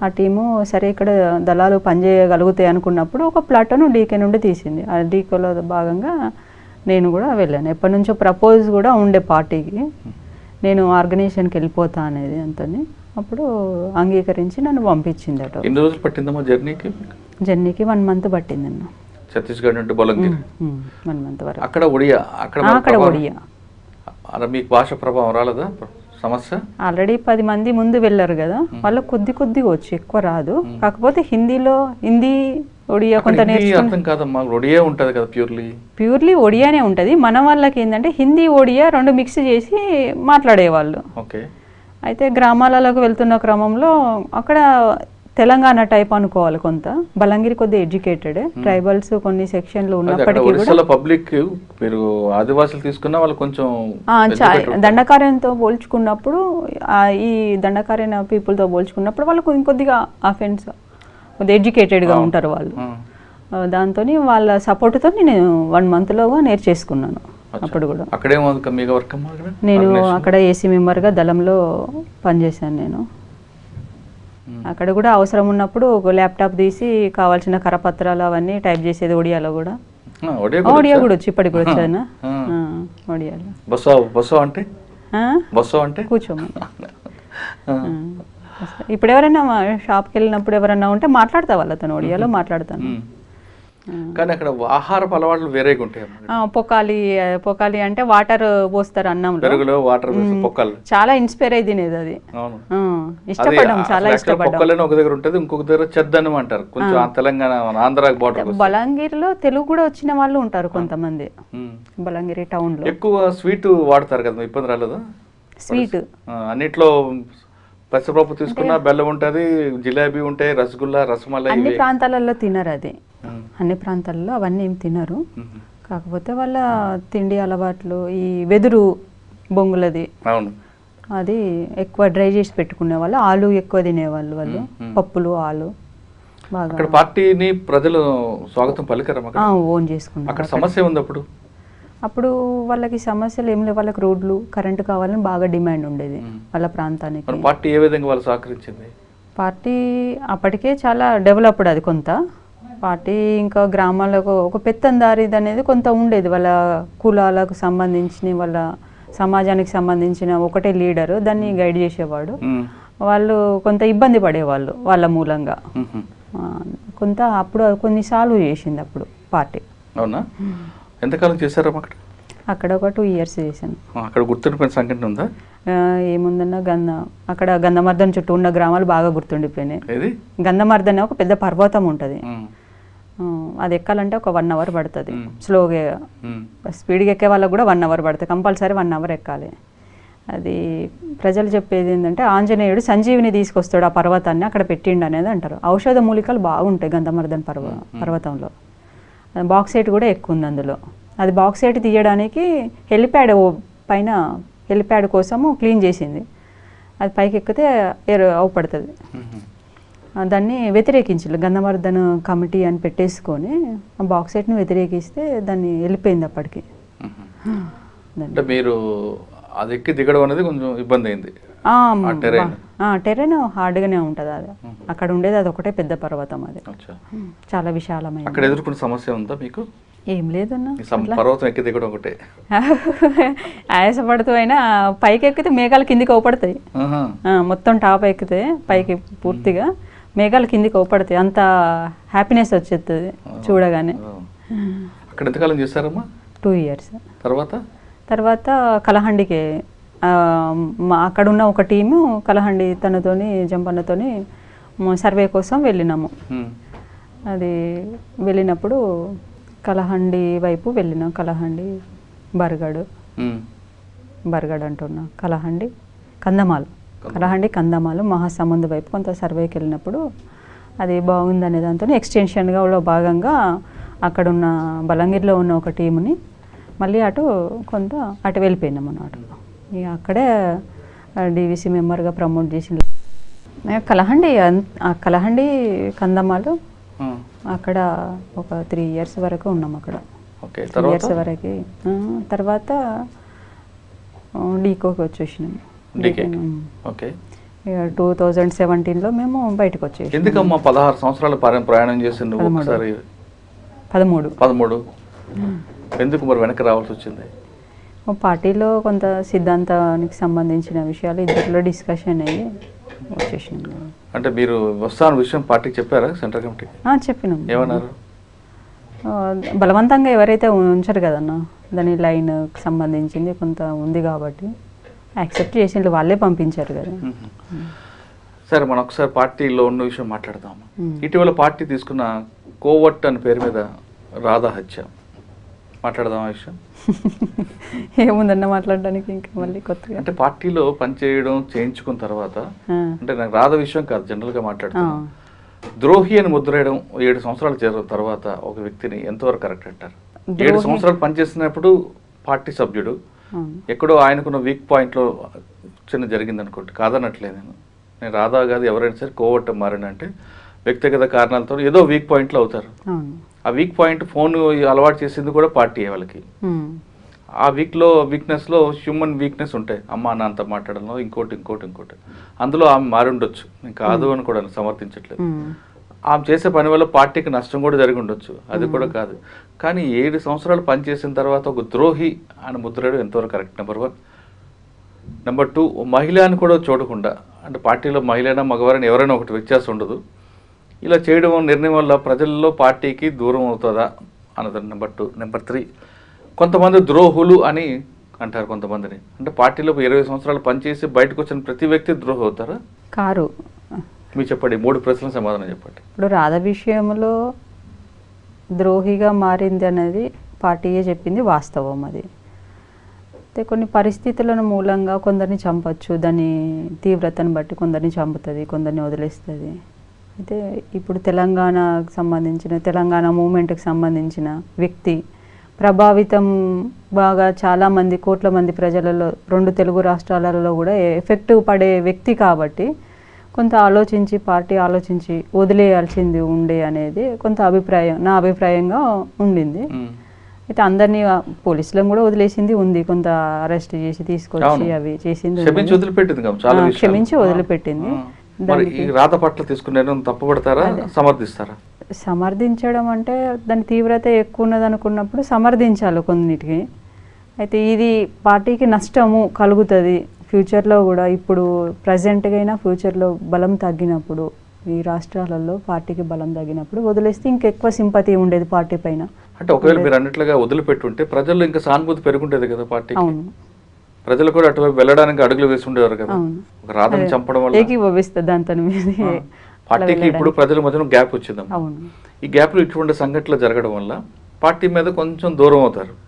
ఆ టీము సరే ఇక్కడ దళాలు పనిచేయగలుగుతాయి అనుకున్నప్పుడు ఒక ప్లాటను డీకే నుండి తీసింది. ఆ డీకేలో భాగంగా నేను కూడా వెళ్ళాను. ఎప్పటి నుంచో ప్రపోజ్ కూడా ఉండే పార్టీకి. నేను ఆర్గనైజేషన్కి వెళ్ళిపోతా అనేది అంతని అప్పుడు అంగీకరించి నన్ను పంపించింది అటు. ఎన్ని రోజులు పట్టిందమ్మా జర్నీకి? జర్నీకి వన్ మంత్ పట్టింది అన్న ఛత్తీస్గఢ్ నుండి బలంగిరి. వన్ మంత్ వరకు. అక్కడ ఒడియా? అక్కడ ఆ, ఒడియా. మీకు భాష ప్రభావం రాలేదా? సమస్య? ఆల్రెడీ పది మంది ముందు వెళ్ళారు కదా. వాళ్ళకి కొద్ది కొద్దిగా వచ్చు ఎక్కువ రాదు. కాకపోతే హిందీలో హిందీ ఒడియా కొంత అర్థం కాదమ్మా. ఒడియే ఉంటది కదా ప్యూర్లీ. ప్యూర్లీ ఒడియానే ఉంటుంది. మన వాళ్ళకి ఏంటంటే హిందీ ఒడియా రెండు మిక్స్ చేసి మాట్లాడేవాళ్ళు. ఓకే. అయితే గ్రామాలలోకి వెళ్తున్న క్రమంలో అక్కడ తెలంగాణ టైప్ అనుకోవాలి కొంత. బలంగిరి కొద్దిగా ఎడ్యుకేటెడ్ ట్రైబల్స్ కొన్ని సెక్షన్లు ఉన్నప్పటికీ కూడా ఒరిస్సాలో పబ్లిక్ మీరు ఆదివాసులు తీసుకున్నా వాళ్ళు కొంచెం. దండకార్యంతో పోల్చుకున్నప్పుడు ఈ దండకార్య పీపుల్తో పోల్చుకున్నప్పుడు వాళ్ళకు ఇంకొద్దిగా అఫెన్స్ కొద్దిగా ఎడ్యుకేటెడ్గా ఉంటారు వాళ్ళు. దాంతో వాళ్ళ సపోర్ట్తో నేను వన్ మంత్లోగా నేర్చేసుకున్నాను అప్పుడు కూడా. అక్కడ నేను అక్కడ ఏసీ మెంబర్గా దళంలో పనిచేశాను నేను. అక్కడ కూడా అవసరం ఉన్నప్పుడు ఒక ల్యాప్టాప్ తీసి కావాల్సిన కరపత్రాలు అవన్నీ టైప్ చేసేది ఒడియాలో కూడా. ఒడియా కూడా వచ్చి? ఇప్పటికి కూడా వచ్చాను? ఒడియాలో. బస్సో బస్సో అంటే? బస్సో అంటే? కూర్చోమని. ఇప్పుడు ఎవరైనా షాప్కి వెళ్ళినప్పుడు ఎవరైనా ఉంటే మాట్లాడతా వాళ్ళతో ఒడియాలో మాట్లాడతాను. ఉమ్. కానీ అక్కడ ఆహారపు అలవాట్లు వేరేగా ఉంటాయి పొకాలి పొకాలి అంటే వాటర్ పోస్తారు అన్నంలో. పెరుగులో వాటర్ పొక్కలు. చాలా ఇన్స్పైర్ అయి తినేది అది. ఇష్టపడ్డాం చాలా ఇష్టపడ్డాం. పొక్కలని ఒక దగ్గర ఉంటుంది ఇంకొక దగ్గర చెద్దనం అంటారు. కొంచెం తెలంగాణ ఆంధ్ర బార్డర్ బలంగిరిలో తెలుగు కూడా వచ్చిన వాళ్ళు ఉంటారు కొంతమంది. బలంగిరి టౌన్లో ఎక్కువ స్వీట్ వాడతారు కదా ఇబ్బంది రాలేదా? స్వీట్. అన్నిట్లో పెసరపప్పు తీసుకున్నా బెల్లం ఉంటుంది జిలేబీ ఉంటాయి రసగుల్లా రసమలై అన్ని. ప్రాంతాలలో తినరు అది. అన్ని ప్రాంతాల్లో అవన్నీ ఏం తినరు. కాకపోతే వాళ్ళ తిండి అలవాట్లు ఈ వెదురు బొంగులది. అది ఎక్కువ డ్రై చేసి పెట్టుకునే వాళ్ళు ఆలు ఎక్కువ తినేవాళ్ళు వాళ్ళు. పప్పులు ఆలు బాగా అక్కడ పార్టీని ప్రజలు స్వాగతం పలికారు ఓన్ చేసుకున్నారు అక్కడ సమస్య ఉంది అప్పుడు? అప్పుడు వాళ్ళకి సమస్యలు ఏం లేవు వాళ్ళకి రోడ్లు కరెంటు కావాలని బాగా డిమాండ్ ఉండేది. వాళ్ళ ప్రాంతానికి. పార్టీ ఏ విధంగా వాళ్ళు సహకరించింది? పార్టీ అప్పటికే చాలా డెవలప్డ్ అది కొంత. పార్టీ ఇంకా గ్రామాలకు ఒక పెత్తందారిది అనేది కొంత ఉండేది. వాళ్ళ కులాలకు సంబంధించిన వాళ్ళ సమాజానికి సంబంధించిన ఒకటే లీడరు దాన్ని గైడ్ చేసేవాడు. వాళ్ళు కొంత ఇబ్బంది పడేవాళ్ళు వాళ్ళ మూలంగా. కొంత అప్పుడు కొన్ని సాల్వ్ చేసింది అప్పుడు పార్టీ. అవునా? ఎంతకాలం చేశారమ్మా అక్కడ? అక్కడ ఒక టూ ఇయర్స్ చేశాను. అక్కడ గుర్తుండిపోయిన సంఘటన ఉందా? ఏముందన్నా గంధ అక్కడ గంధమర్దన్ చుట్టూ ఉన్న గ్రామాలు బాగా గుర్తుండిపోయినాయి. గంధమర్దన్ ఒక పెద్ద పర్వతం ఉంటుంది. అది ఎక్కాలంటే ఒక వన్ అవర్ పడుతుంది. స్లోగా స్పీడ్గా ఎక్కే వాళ్ళకి కూడా వన్ అవర్ పడుతుంది. కంపల్సరీ వన్ అవర్ ఎక్కాలి. అది ప్రజలు చెప్పేది ఏంటంటే ఆంజనేయుడు సంజీవిని తీసుకొస్తాడు ఆ పర్వతాన్ని అక్కడ పెట్టిండు అనేది అంటారు. ఔషధ మూలికలు బాగుంటాయి గంధమర్దన్ పర్వ పర్వతంలో. బాక్సైట్ కూడా ఎక్కువ ఉంది అందులో. అది బాక్సైట్ తీయడానికి హెలిప్యాడ్ పైన హెలిప్యాడ్ కోసము క్లీన్ చేసింది. అది పైకి ఎక్కితే ఎరు అవుపడుతుంది దాన్ని వ్యతిరేకించారు గంధమర్దన్ కమిటీ అని పెట్టేసుకొని ఆ బాక్సైట్ని వ్యతిరేకిస్తే దాన్ని వెళ్ళిపోయింది అప్పటికి. అంటే మీరు అది ఎక్కి దిగడం అనేది కొంచెం ఇబ్బంది అయింది. టెరెన్ హార్డ్గానే ఉంటుంది అది. అక్కడ ఉండేది అది ఒకటే పెద్ద పర్వతం అది. చాలా విశాలమైన అక్కడ ఎదుర్కొన్న సమస్య ఉందా మీకు? ఏం లేదన్నా. పర్వతం ఎక్కి దిగడం ఒకటే. ఆయాసపడుతూ అయినా పైకి ఎక్కితే మేఘాలు కిందికి. ఆ, మొత్తం టాప్ ఎక్కితే పైకి పూర్తిగా. మేఘాలు కిందికి ఓపడతాయి అంత హ్యాపీనెస్ వచ్చేస్తుంది చూడగానే. అక్కడ ఎంతకాలం చేశారమ్మా? టూ ఇయర్స్ తర్వాత? తర్వాత కలహండికి అక్కడ ఉన్న ఒక టీము కలహండి తనతోని జంపన్నతోని సర్వే కోసం వెళ్ళినాము. అది వెళ్ళినప్పుడు కలహండి వైపు వెళ్ళినాం. కలహండి బర్గడ్. బర్గడ్ అంటున్నా. కలహండి కందమాలు. కలహండి కందమాలు మహాసముద్ర వైపు కొంత సర్వేకి వెళ్ళినప్పుడు అది బాగుందనే దాంతో ఎక్స్టెన్షన్గా భాగంగా అక్కడున్న బలంగిరిలో ఉన్న ఒక టీముని మళ్ళీ అటు కొంత అటు వెళ్ళిపోయినాం అన్నమాట. ఇక అక్కడే డీవీసీ మెంబర్గా ప్రమోట్ చేసిన కలహండి ఆ కలహండి కందమాలు అక్కడ ఒక త్రీ ఇయర్స్ వరకు ఉన్నాం అక్కడ. త్రీ ఇయర్స్ వరకు. తర్వాత డీకోకి వచ్చేసినాం. డీకే. ఓకే. ఇక టూ థౌజండ్ సెవెంటీన్లో మేము బయటకు వచ్చేసి ఎందుకమ్మా పదహారు సంవత్సరాలు పర- ప్రయాణం చేసి నువ్వు. ఒకసారి? పదమూడు. పదమూడు. ఎందుకు మరి వెనక్కి రావాల్సి వచ్చింది? పార్టీలో కొంత సిద్ధాంతానికి సంబంధించిన విషయాలు ఇద్దరిలో డిస్కషన్ అయ్యి వచ్చేసినాం అంటే మీరు వస్తాను విషయం పార్టీకి చెప్పారా సెంట్రల్ కమిటీకి? ఆ, చెప్పినాం. ఏమన్నారు? బలవంతంగా ఎవరైతే ఉంచరు కదన్న దాని లైన్ సంబంధించింది కొంత ఉంది కాబట్టి. యాక్సెప్ట్ చేసిండ్రు వాళ్ళే పంపించారు కదా. సరే మనం ఒకసారి పార్టీలో ఉన్న విషయం మాట్లాడదాం. ఇటీవల పార్టీ తీసుకున్న కోవట్ అనే పేరు మీద రాధా హత్య. మాట్లాడదాం ఆ విషయం? ఏముందన్న మాట్లాడడానికి ఇంకా మళ్ళీ కొత్తగా? అంటే పార్టీలో పనిచేయడం చేయించుకున్న తర్వాత అంటే నాకు రాధ విషయం కాదు జనరల్గా ఆ, మాట్లాడుతున్నాను ద్రోహి అని ముద్రేయడం ఏడు సంవత్సరాలు చేరిన తర్వాత ఒక వ్యక్తిని ఎంతవరకు కరెక్ట్ అంటారు? ఏడు సంవత్సరాలు పనిచేసినప్పుడు పార్టీ సభ్యుడు. ఎక్కడో ఆయనకున్న వీక్ పాయింట్లో చిన్న జరిగింది అనుకోండి కాదనట్లేదు నేను. నేను రాధా కాదు ఎవరైనా సరే కోవట్ట మారినంటే వ్యక్తిగత కారణాలతో ఏదో వీక్ పాయింట్లో అవుతారు. ఆ వీక్ పాయింట్ ఫోన్ అలవాటు చేసింది కూడా పార్టీ వాళ్ళకి. ఆ వీక్లో వీక్నెస్లో హ్యూమన్ వీక్నెస్ ఉంటాయి. అమ్మ నాన్నతో మాట్లాడడంలో ఇంకోటి ఇంకోటి ఇంకోటి. అందులో ఆమె మారి ఉండొచ్చు. నేను కాదు అని కూడా సమర్థించట్లేదు. ఆమె చేసే పని వల్ల పార్టీకి నష్టం కూడా జరిగి ఉండొచ్చు. అది కూడా కాదు. కానీ ఏడు సంవత్సరాలు పనిచేసిన తర్వాత ఒక ద్రోహి అని ముద్రడు ఎంతవరకు correct? Number one number two మహిళ అని కూడా చూడకుండా అంటే పార్టీలో మహిళ అయినా మగవారైనా ఎవరైనా ఒకటి వ్యత్యాసం ఉండదు. ఇలా చేయడం నిర్ణయం వల్ల ప్రజల్లో పార్టీకి దూరం అవుతుందా అన్నది నెంబర్ టూ నెంబర్ త్రీ కొంతమంది ద్రోహులు అని అంటారు కొంతమందిని. అంటే పార్టీలో ఇరవై సంవత్సరాలు పనిచేసి బయటకు వచ్చిన ప్రతి వ్యక్తి ద్రోహి అవుతారా? కారు. మీరు చెప్పండి మూడు ప్రశ్నలు సమాధానం చెప్పండి. ఇప్పుడు రాధ విషయంలో ద్రోహిగా మారింది అనేది పార్టీయే చెప్పింది వాస్తవం అది. అయితే కొన్ని పరిస్థితులను మూలంగా కొందరిని చంపచ్చు దాని తీవ్రతను బట్టి కొందరిని చంపుతుంది కొందరిని వదిలేస్తుంది. అయితే ఇప్పుడు తెలంగాణకు సంబంధించిన తెలంగాణ మూమెంట్కి సంబంధించిన వ్యక్తి ప్రభావితం బాగా చాలామంది కోట్ల మంది ప్రజలలో రెండు తెలుగు రాష్ట్రాలలో కూడా ఎఫెక్ట్ పడే వ్యక్తి కాబట్టి కొంత ఆలోచించి పార్టీ ఆలోచించి వదిలేయాల్సింది ఉండే అనేది కొంత అభిప్రాయం నా అభిప్రాయంగా ఉండింది. అయితే అందరినీ పోలీసులను కూడా వదిలేసింది ఉంది. కొంత అరెస్ట్ చేసి తీసుకొచ్చి. అవి చేసింది క్షమించి. వదిలిపెట్టింది రాత పట్ల తీసుకునే తప్పుపడతారా? సమర్థిస్తారా? సమర్థించడం అంటే దాని తీవ్రత ఎక్కువ ఉన్నది అనుకున్నప్పుడు సమర్థించాలి కొన్నిటికి. అయితే ఇది పార్టీకి నష్టము కలుగుతుంది ఫ్యూచర్లో కూడా ఇప్పుడు ప్రజెంట్గా అయినా ఫ్యూచర్లో బలం తగ్గినప్పుడు ఈ రాష్ట్రాలలో పార్టీకి బలం తగ్గినప్పుడు వదిలేస్తే ఇంకెక్కువ సింపతి ఉండేది పార్టీ పైన. అంటే ఒకవేళ మీరు అన్నట్లుగా వదిలిపెట్టుంటే ప్రజల్లో ఇంకా సానుభూతి పెరుగుంటేది కదా పార్టీకి. అవును. ప్రజలు కూడా అటువైపు వెళ్ళడానికి అడుగులు వేసి ఉండేవారు కదా. ఒక రాధను. చంపడం వల్ల. ఏకీభవిస్తుంది దాంతో. పార్టీకి ఇప్పుడు ప్రజల మధ్యన గ్యాప్ అవును. ఈ గ్యాప్లో ఇటువంటి సంఘటనలు జరగడం వల్ల పార్టీ మీద కొంచెం దూరం అవుతారు.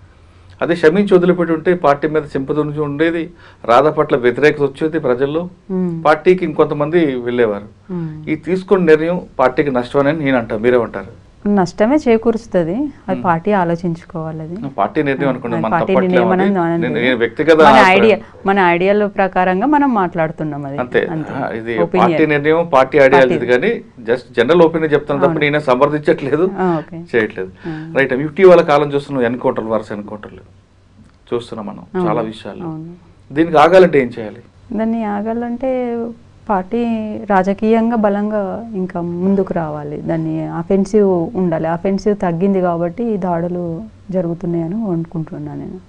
అదే క్షమించి వదిలిపెట్టి ఉంటే పార్టీ మీద సింపతి నుంచి ఉండేది రాధ పట్ల వ్యతిరేకత వచ్చేది ప్రజల్లో. పార్టీకి ఇంకొంతమంది వెళ్ళేవారు. ఈ తీసుకున్న నిర్ణయం పార్టీకి నష్టం అని నేను అంటా మీరేమంటారు నష్టమే చేకూరుస్తుంది. అది పార్టీ ఆలోచించుకోవాలి అది. పార్టీ మన. ఐడియా మన ఐడియాల ప్రకారంగా మనం మాట్లాడుతున్నాం అది. అంతే. ఇది. పార్టీ నిర్ణయం పార్టీ ఐడియాలజీ కానీ జస్ట్ జనరల్ ఒపీనియన్ చెప్తాను తప్ప. నేనే సమర్థించట్లేదు చేయట్లేదు. రైట్ ఇటీవల కాలం చూస్తున్నాం ఎన్కౌంటర్లు వరుస ఎన్కౌంటర్లు చూస్తున్నాం మనం. చాలా విషయాలు. దీనికి ఆగాలంటే ఏం చేయాలి? దాన్ని ఆగాలంటే పార్టీ రాజకీయంగా బలంగా ఇంకా ముందుకు రావాలి. దాన్ని అఫెన్సివ్ ఉండాలి. అఫెన్సివ్ తగ్గింది కాబట్టి ఈ దాడులు జరుగుతున్నాయని అనుకుంటున్నాను నేను.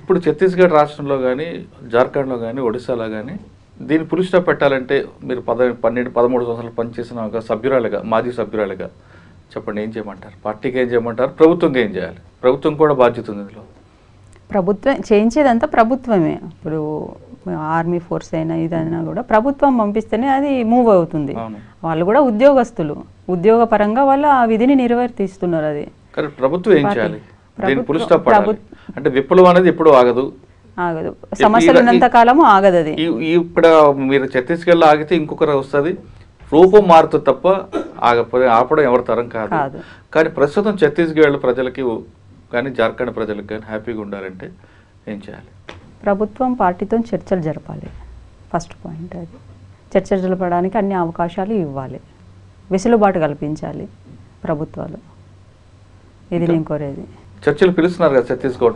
ఇప్పుడు ఛత్తీస్గఢ్ రాష్ట్రంలో కానీ జార్ఖండ్లో కానీ ఒడిశాలో కానీ దీన్ని పులి స్టాప్ పెట్టాలంటే మీరు పద పన్నెండు పదమూడు సంవత్సరాలు పనిచేసిన ఒక సభ్యురాలుగా మాజీ సభ్యురాలుగా చెప్పండి ఏం చేయమంటారు? పార్టీకి ఏం చేయమంటారు? ప్రభుత్వంకి ఏం చేయాలి? ప్రభుత్వం కూడా బాధ్యత ఉంది ఇందులో. ప్రభుత్వం చేయించేదంతా ప్రభుత్వమే. ఇప్పుడు ఆర్మీ ఫోర్స్ అయినా ఇదైనా కూడా ప్రభుత్వం పంపిస్తేనే అది మూవ్ అవుతుంది. వాళ్ళు కూడా ఉద్యోగస్తులు. ఉద్యోగ పరంగా వాళ్ళు ఆ విధిని నిర్వర్తిస్తున్నారు అది. ప్రభుత్వం ఏం. చేయాలి? అంటే విప్లవం అనేది ఎప్పుడు ఆగదు. ఆగదు. సమస్యలు ఉన్నంత కాలము ఆగదు అది. ఇక్కడ మీరు ఛత్తీస్గఢ్లో ఆగితే ఇంకొకరు వస్తుంది. రూపం మారుతుంది తప్ప ఆగకపోతే ఆపడం ఎవరి తరం కాదు. కానీ ప్రస్తుతం ఛత్తీస్గఢ్ ప్రజలకి కానీ జార్ఖండ్ ప్రజలకు కానీ హ్యాపీగా ఉండాలంటే ఏం చేయాలి? ప్రభుత్వం పార్టీతో చర్చలు జరపాలి. ఫస్ట్ పాయింట్ అది. చర్చలు జరపడానికి అన్ని అవకాశాలు ఇవ్వాలి. వెసులుబాటు కల్పించాలి ప్రభుత్వాలు. ఇది నేను కోరేది. చర్చలు పిలుస్తున్నారు కదా ఛత్తీస్గఢ్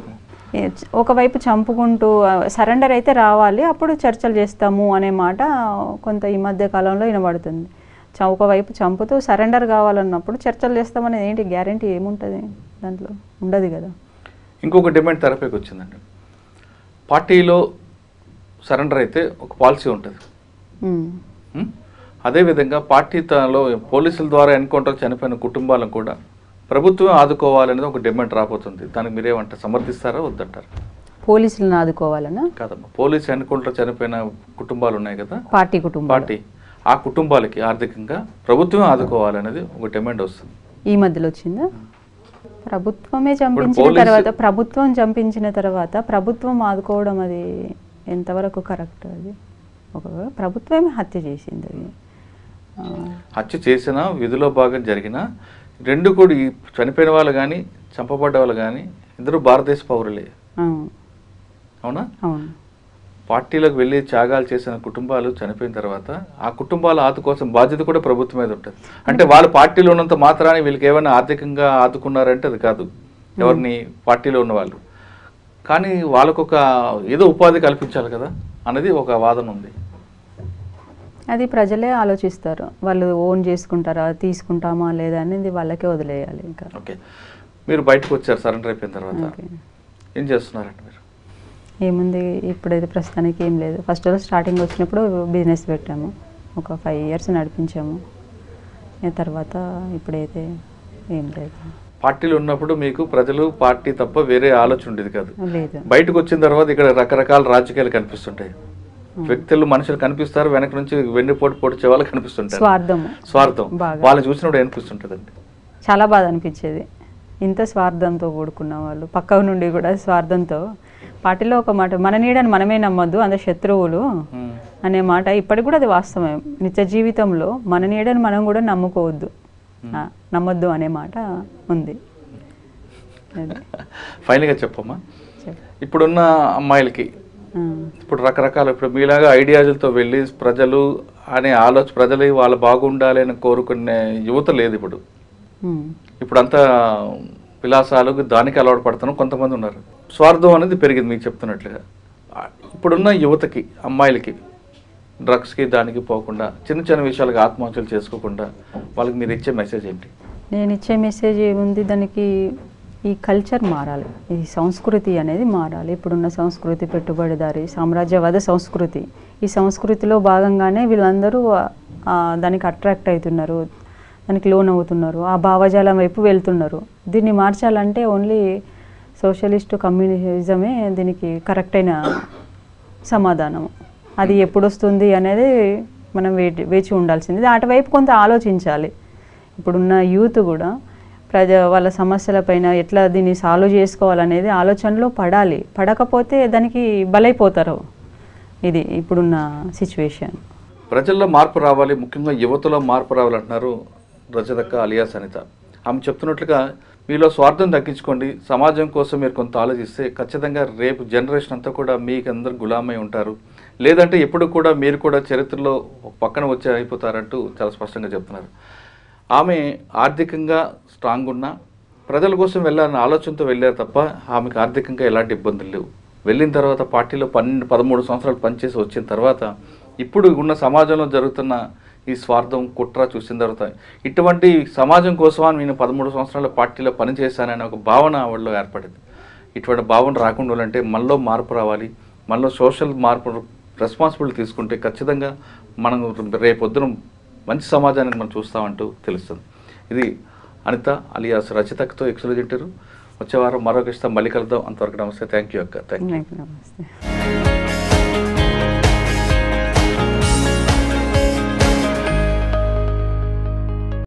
ఒకవైపు చంపుకుంటూ సరెండర్ అయితే రావాలి అప్పుడు చర్చలు చేస్తాము అనే మాట కొంత ఈ మధ్య కాలంలో వినబడుతుంది. ఒకవైపు చంపుతూ సరెండర్ కావాలన్నప్పుడు చర్చలు చేస్తామనేది ఏంటి? గ్యారంటీ ఏముంటుంది? దాంట్లో ఉండదు కదా. ఇంకొక డిమాండ్ తెరపైకి వచ్చిందండి. పార్టీలో సరెండర్ అయితే ఒక పాలసీ ఉంటుంది? అదేవిధంగా పార్టీ తనలో పోలీసుల ద్వారా ఎన్కౌంటర్ చనిపోయిన కుటుంబాలను కూడా ప్రభుత్వం ఆదుకోవాలనేది ఒక డిమాండ్ రాబోతుంది. దానికి మీరేమంటారు సమర్థిస్తారా వద్దంటారు? పోలీసులను ఆదుకోవాలన్నా కాదమ్మా పోలీస్ ఎన్కౌంటర్ చనిపోయిన కుటుంబాలు ఉన్నాయి కదా. పార్టీ కుటుంబం పార్టీ. ఆ కుటుంబాలకి ఆర్థికంగా ప్రభుత్వం ఆదుకోవాలనేది ఒక డిమాండ్ వస్తుంది. ఈ మధ్యలో వచ్చిందా? ప్రభుత్వమే చంపించిన తర్వాత ప్రభుత్వం చంపించిన తర్వాత ప్రభుత్వం ఆదుకోవడం అది ఎంతవరకు కరెక్ట్ అది? ఒకవేళ ప్రభుత్వమే హత్య చేసింది అది. హత్య చేసిన విధిలో భాగం జరిగిన రెండు కూడా ఈ చనిపోయిన వాళ్ళు కానీ చంపబడ్డ వాళ్ళు కానీ ఇద్దరు భారతదేశ పౌరులే. అవును. పార్టీలకు వెళ్ళి త్యాగాలు చేసిన కుటుంబాలు చనిపోయిన తర్వాత ఆ కుటుంబాల ఆదు కోసం బాధ్యత కూడా ప్రభుత్వం మీద ఉంటుంది. అంటే వాళ్ళు పార్టీలో ఉన్నంత మాత్రాన్ని వీళ్ళకి ఏమైనా ఆర్థికంగా ఆదుకున్నారంటే అది కాదు. ఎవరిని పార్టీలో ఉన్న వాళ్ళు. కానీ వాళ్ళకు ఒక ఏదో ఉపాధి కల్పించాలి కదా అన్నది ఒక వాదన ఉంది. అది ప్రజలే ఆలోచిస్తారు. వాళ్ళు ఓన్ చేసుకుంటారా తీసుకుంటామా లేదా అనేది వాళ్ళకే వదిలేయాలి ఇంకా. ఓకే. మీరు బయటకు వచ్చారు సరెండర్ అయిపోయిన తర్వాత. ఏం చేస్తున్నారండి ఏముంది? ఇప్పుడైతే ప్రస్తుతానికి ఏం లేదు. ఫస్ట్ స్టార్టింగ్ వచ్చినప్పుడు బిజినెస్ పెట్టాము. ఒక ఫైవ్ ఇయర్స్ నడిపించాము. తర్వాత ఇప్పుడైతే ఏం లేదు. పార్టీలు ఉన్నప్పుడు మీకు ప్రజలు పార్టీ తప్ప వేరే ఆలోచన ఉండేది కాదు. లేదు. బయటకు వచ్చిన తర్వాత ఇక్కడ రకరకాల రాజకీయాలు కనిపిస్తుంటాయి. వ్యక్తులు మనుషులు కనిపిస్తారు వెనక నుంచి వెన్నుపోటు పొడిచే వాళ్ళు కనిపిస్తుంటారు. స్వార్థం. బాగా. వాళ్ళని చూసినప్పుడు అనిపిస్తుంటదండి చాలా బాధ అనిపించేది. ఇంత స్వార్థంతో కూడుకున్న వాళ్ళు పక్క నుండి కూడా స్వార్థంతో పార్టీలో ఒక మాట మన నీడని మనమే నమ్మొద్దు అంత శత్రువులు ఉమ్. అనే మాట. ఇప్పటికి కూడా అది వాస్తవమే. నిత్య జీవితంలో మన నీడని మనం కూడా నమ్ముకోవద్దు. ఆ, నమ్మొద్దు అనే మాట ఉంది. ఫైనల్గా చెప్పమ్మా. చెప్పు. ఇప్పుడున్న అమ్మాయిలకి ఇప్పుడు రకరకాల ఇప్పుడు మీలాగా ఐడియాలతో వెళ్ళి ప్రజలు అనే ఆలోచన ప్రజలు వాళ్ళు బాగుండాలి అని కోరుకునే యువత లేదు ఇప్పుడు. ఉమ్, ఇప్పుడు అంతా విలాసాలు దానికి అలవాటు పడుతున్నాం కొంతమంది ఉన్నారు. స్వార్థం అనేది పెరిగింది మీకు చెప్తున్నట్లుగా. ఇప్పుడున్న యువతకి అమ్మాయిలకి డ్రగ్స్కి దానికి పోకుండా చిన్న చిన్న విషయాలకు ఆత్మహత్యలు చేసుకోకుండా వాళ్ళకి మీరు ఇచ్చే మెసేజ్ ఏంటి? నేను ఇచ్చే మెసేజ్ ఏముంది? దానికి ఈ కల్చర్ మారాలి. ఈ సంస్కృతి అనేది మారాలి. ఇప్పుడున్న సంస్కృతి పెట్టుబడిదారి సామ్రాజ్యవాద సంస్కృతి. ఈ సంస్కృతిలో భాగంగానే వీళ్ళందరూ దానికి అట్రాక్ట్ అవుతున్నారు. దానికి లోన్ అవుతున్నారు. ఆ భావజాలం వైపు వెళ్తున్నారు. దీన్ని మార్చాలంటే ఓన్లీ సోషలిస్టు కమ్యూనిజమే దీనికి కరెక్ట్ అయిన సమాధానం అది ఎప్పుడొస్తుంది అనేది మనం వేచి వేచి ఉండాల్సింది. అటువైపు కొంత ఆలోచించాలి. ఇప్పుడున్న యూత్ కూడా ప్రజ వాళ్ళ సమస్యలపైన ఎట్లా దీన్ని సాల్వ్ చేసుకోవాలనేది ఆలోచనలో పడాలి. పడకపోతే దానికి బలైపోతారు. ఇది ఇప్పుడున్న సిచ్యువేషన్. ప్రజల్లో మార్పు రావాలి. ముఖ్యంగా యువతలో మార్పు రావాలంటున్నారు రజదక్క అలియాస్ అనిత ఆమె చెప్తున్నట్లుగా మీలో స్వార్థం తగ్గించుకోండి. సమాజం కోసం మీరు కొంత ఆలోచిస్తే ఖచ్చితంగా రేపు జనరేషన్ అంతా కూడా మీకు అందరు గులామై ఉంటారు. లేదంటే ఎప్పుడు కూడా మీరు కూడా చరిత్రలో పక్కన వచ్చి అయిపోతారంటూ చాలా స్పష్టంగా చెప్తున్నారు. ఆమె ఆర్థికంగా స్ట్రాంగ్ ఉన్నా ప్రజల కోసం వెళ్ళాలన్న ఆలోచనతో వెళ్ళారు తప్ప ఆమెకు ఆర్థికంగా ఎలాంటి ఇబ్బందులు లేవు. వెళ్ళిన తర్వాత పార్టీలో పన్నెండు పదమూడు సంవత్సరాలు పనిచేసి వచ్చిన తర్వాత ఇప్పుడు ఉన్న సమాజంలో జరుగుతున్న ఈ స్వార్థం కుట్ర చూసిన తర్వాత ఇటువంటి సమాజం కోసం నేను పదమూడు సంవత్సరాల పార్టీలో పనిచేశాననే ఒక భావన ఆవిడలో ఏర్పడింది. ఇటువంటి భావన రాకుండా ఉండాలంటే మనలో మార్పు రావాలి. మనలో సోషల్ మార్పు రెస్పాన్సిబిలిటీ తీసుకుంటే ఖచ్చితంగా మనం రేపొద్దున మంచి సమాజాన్ని మనం చూస్తామంటూ తెలుస్తుంది. ఇది అనిత అలియాస్ రచితకతో ఎక్సలు తింటారు వచ్చే వారం మరొక ఇష్టం మళ్ళీ కలుద్దాం. అంతవరకు నమస్తే. థ్యాంక్ యూ అక్క. Thank you. నమస్తే.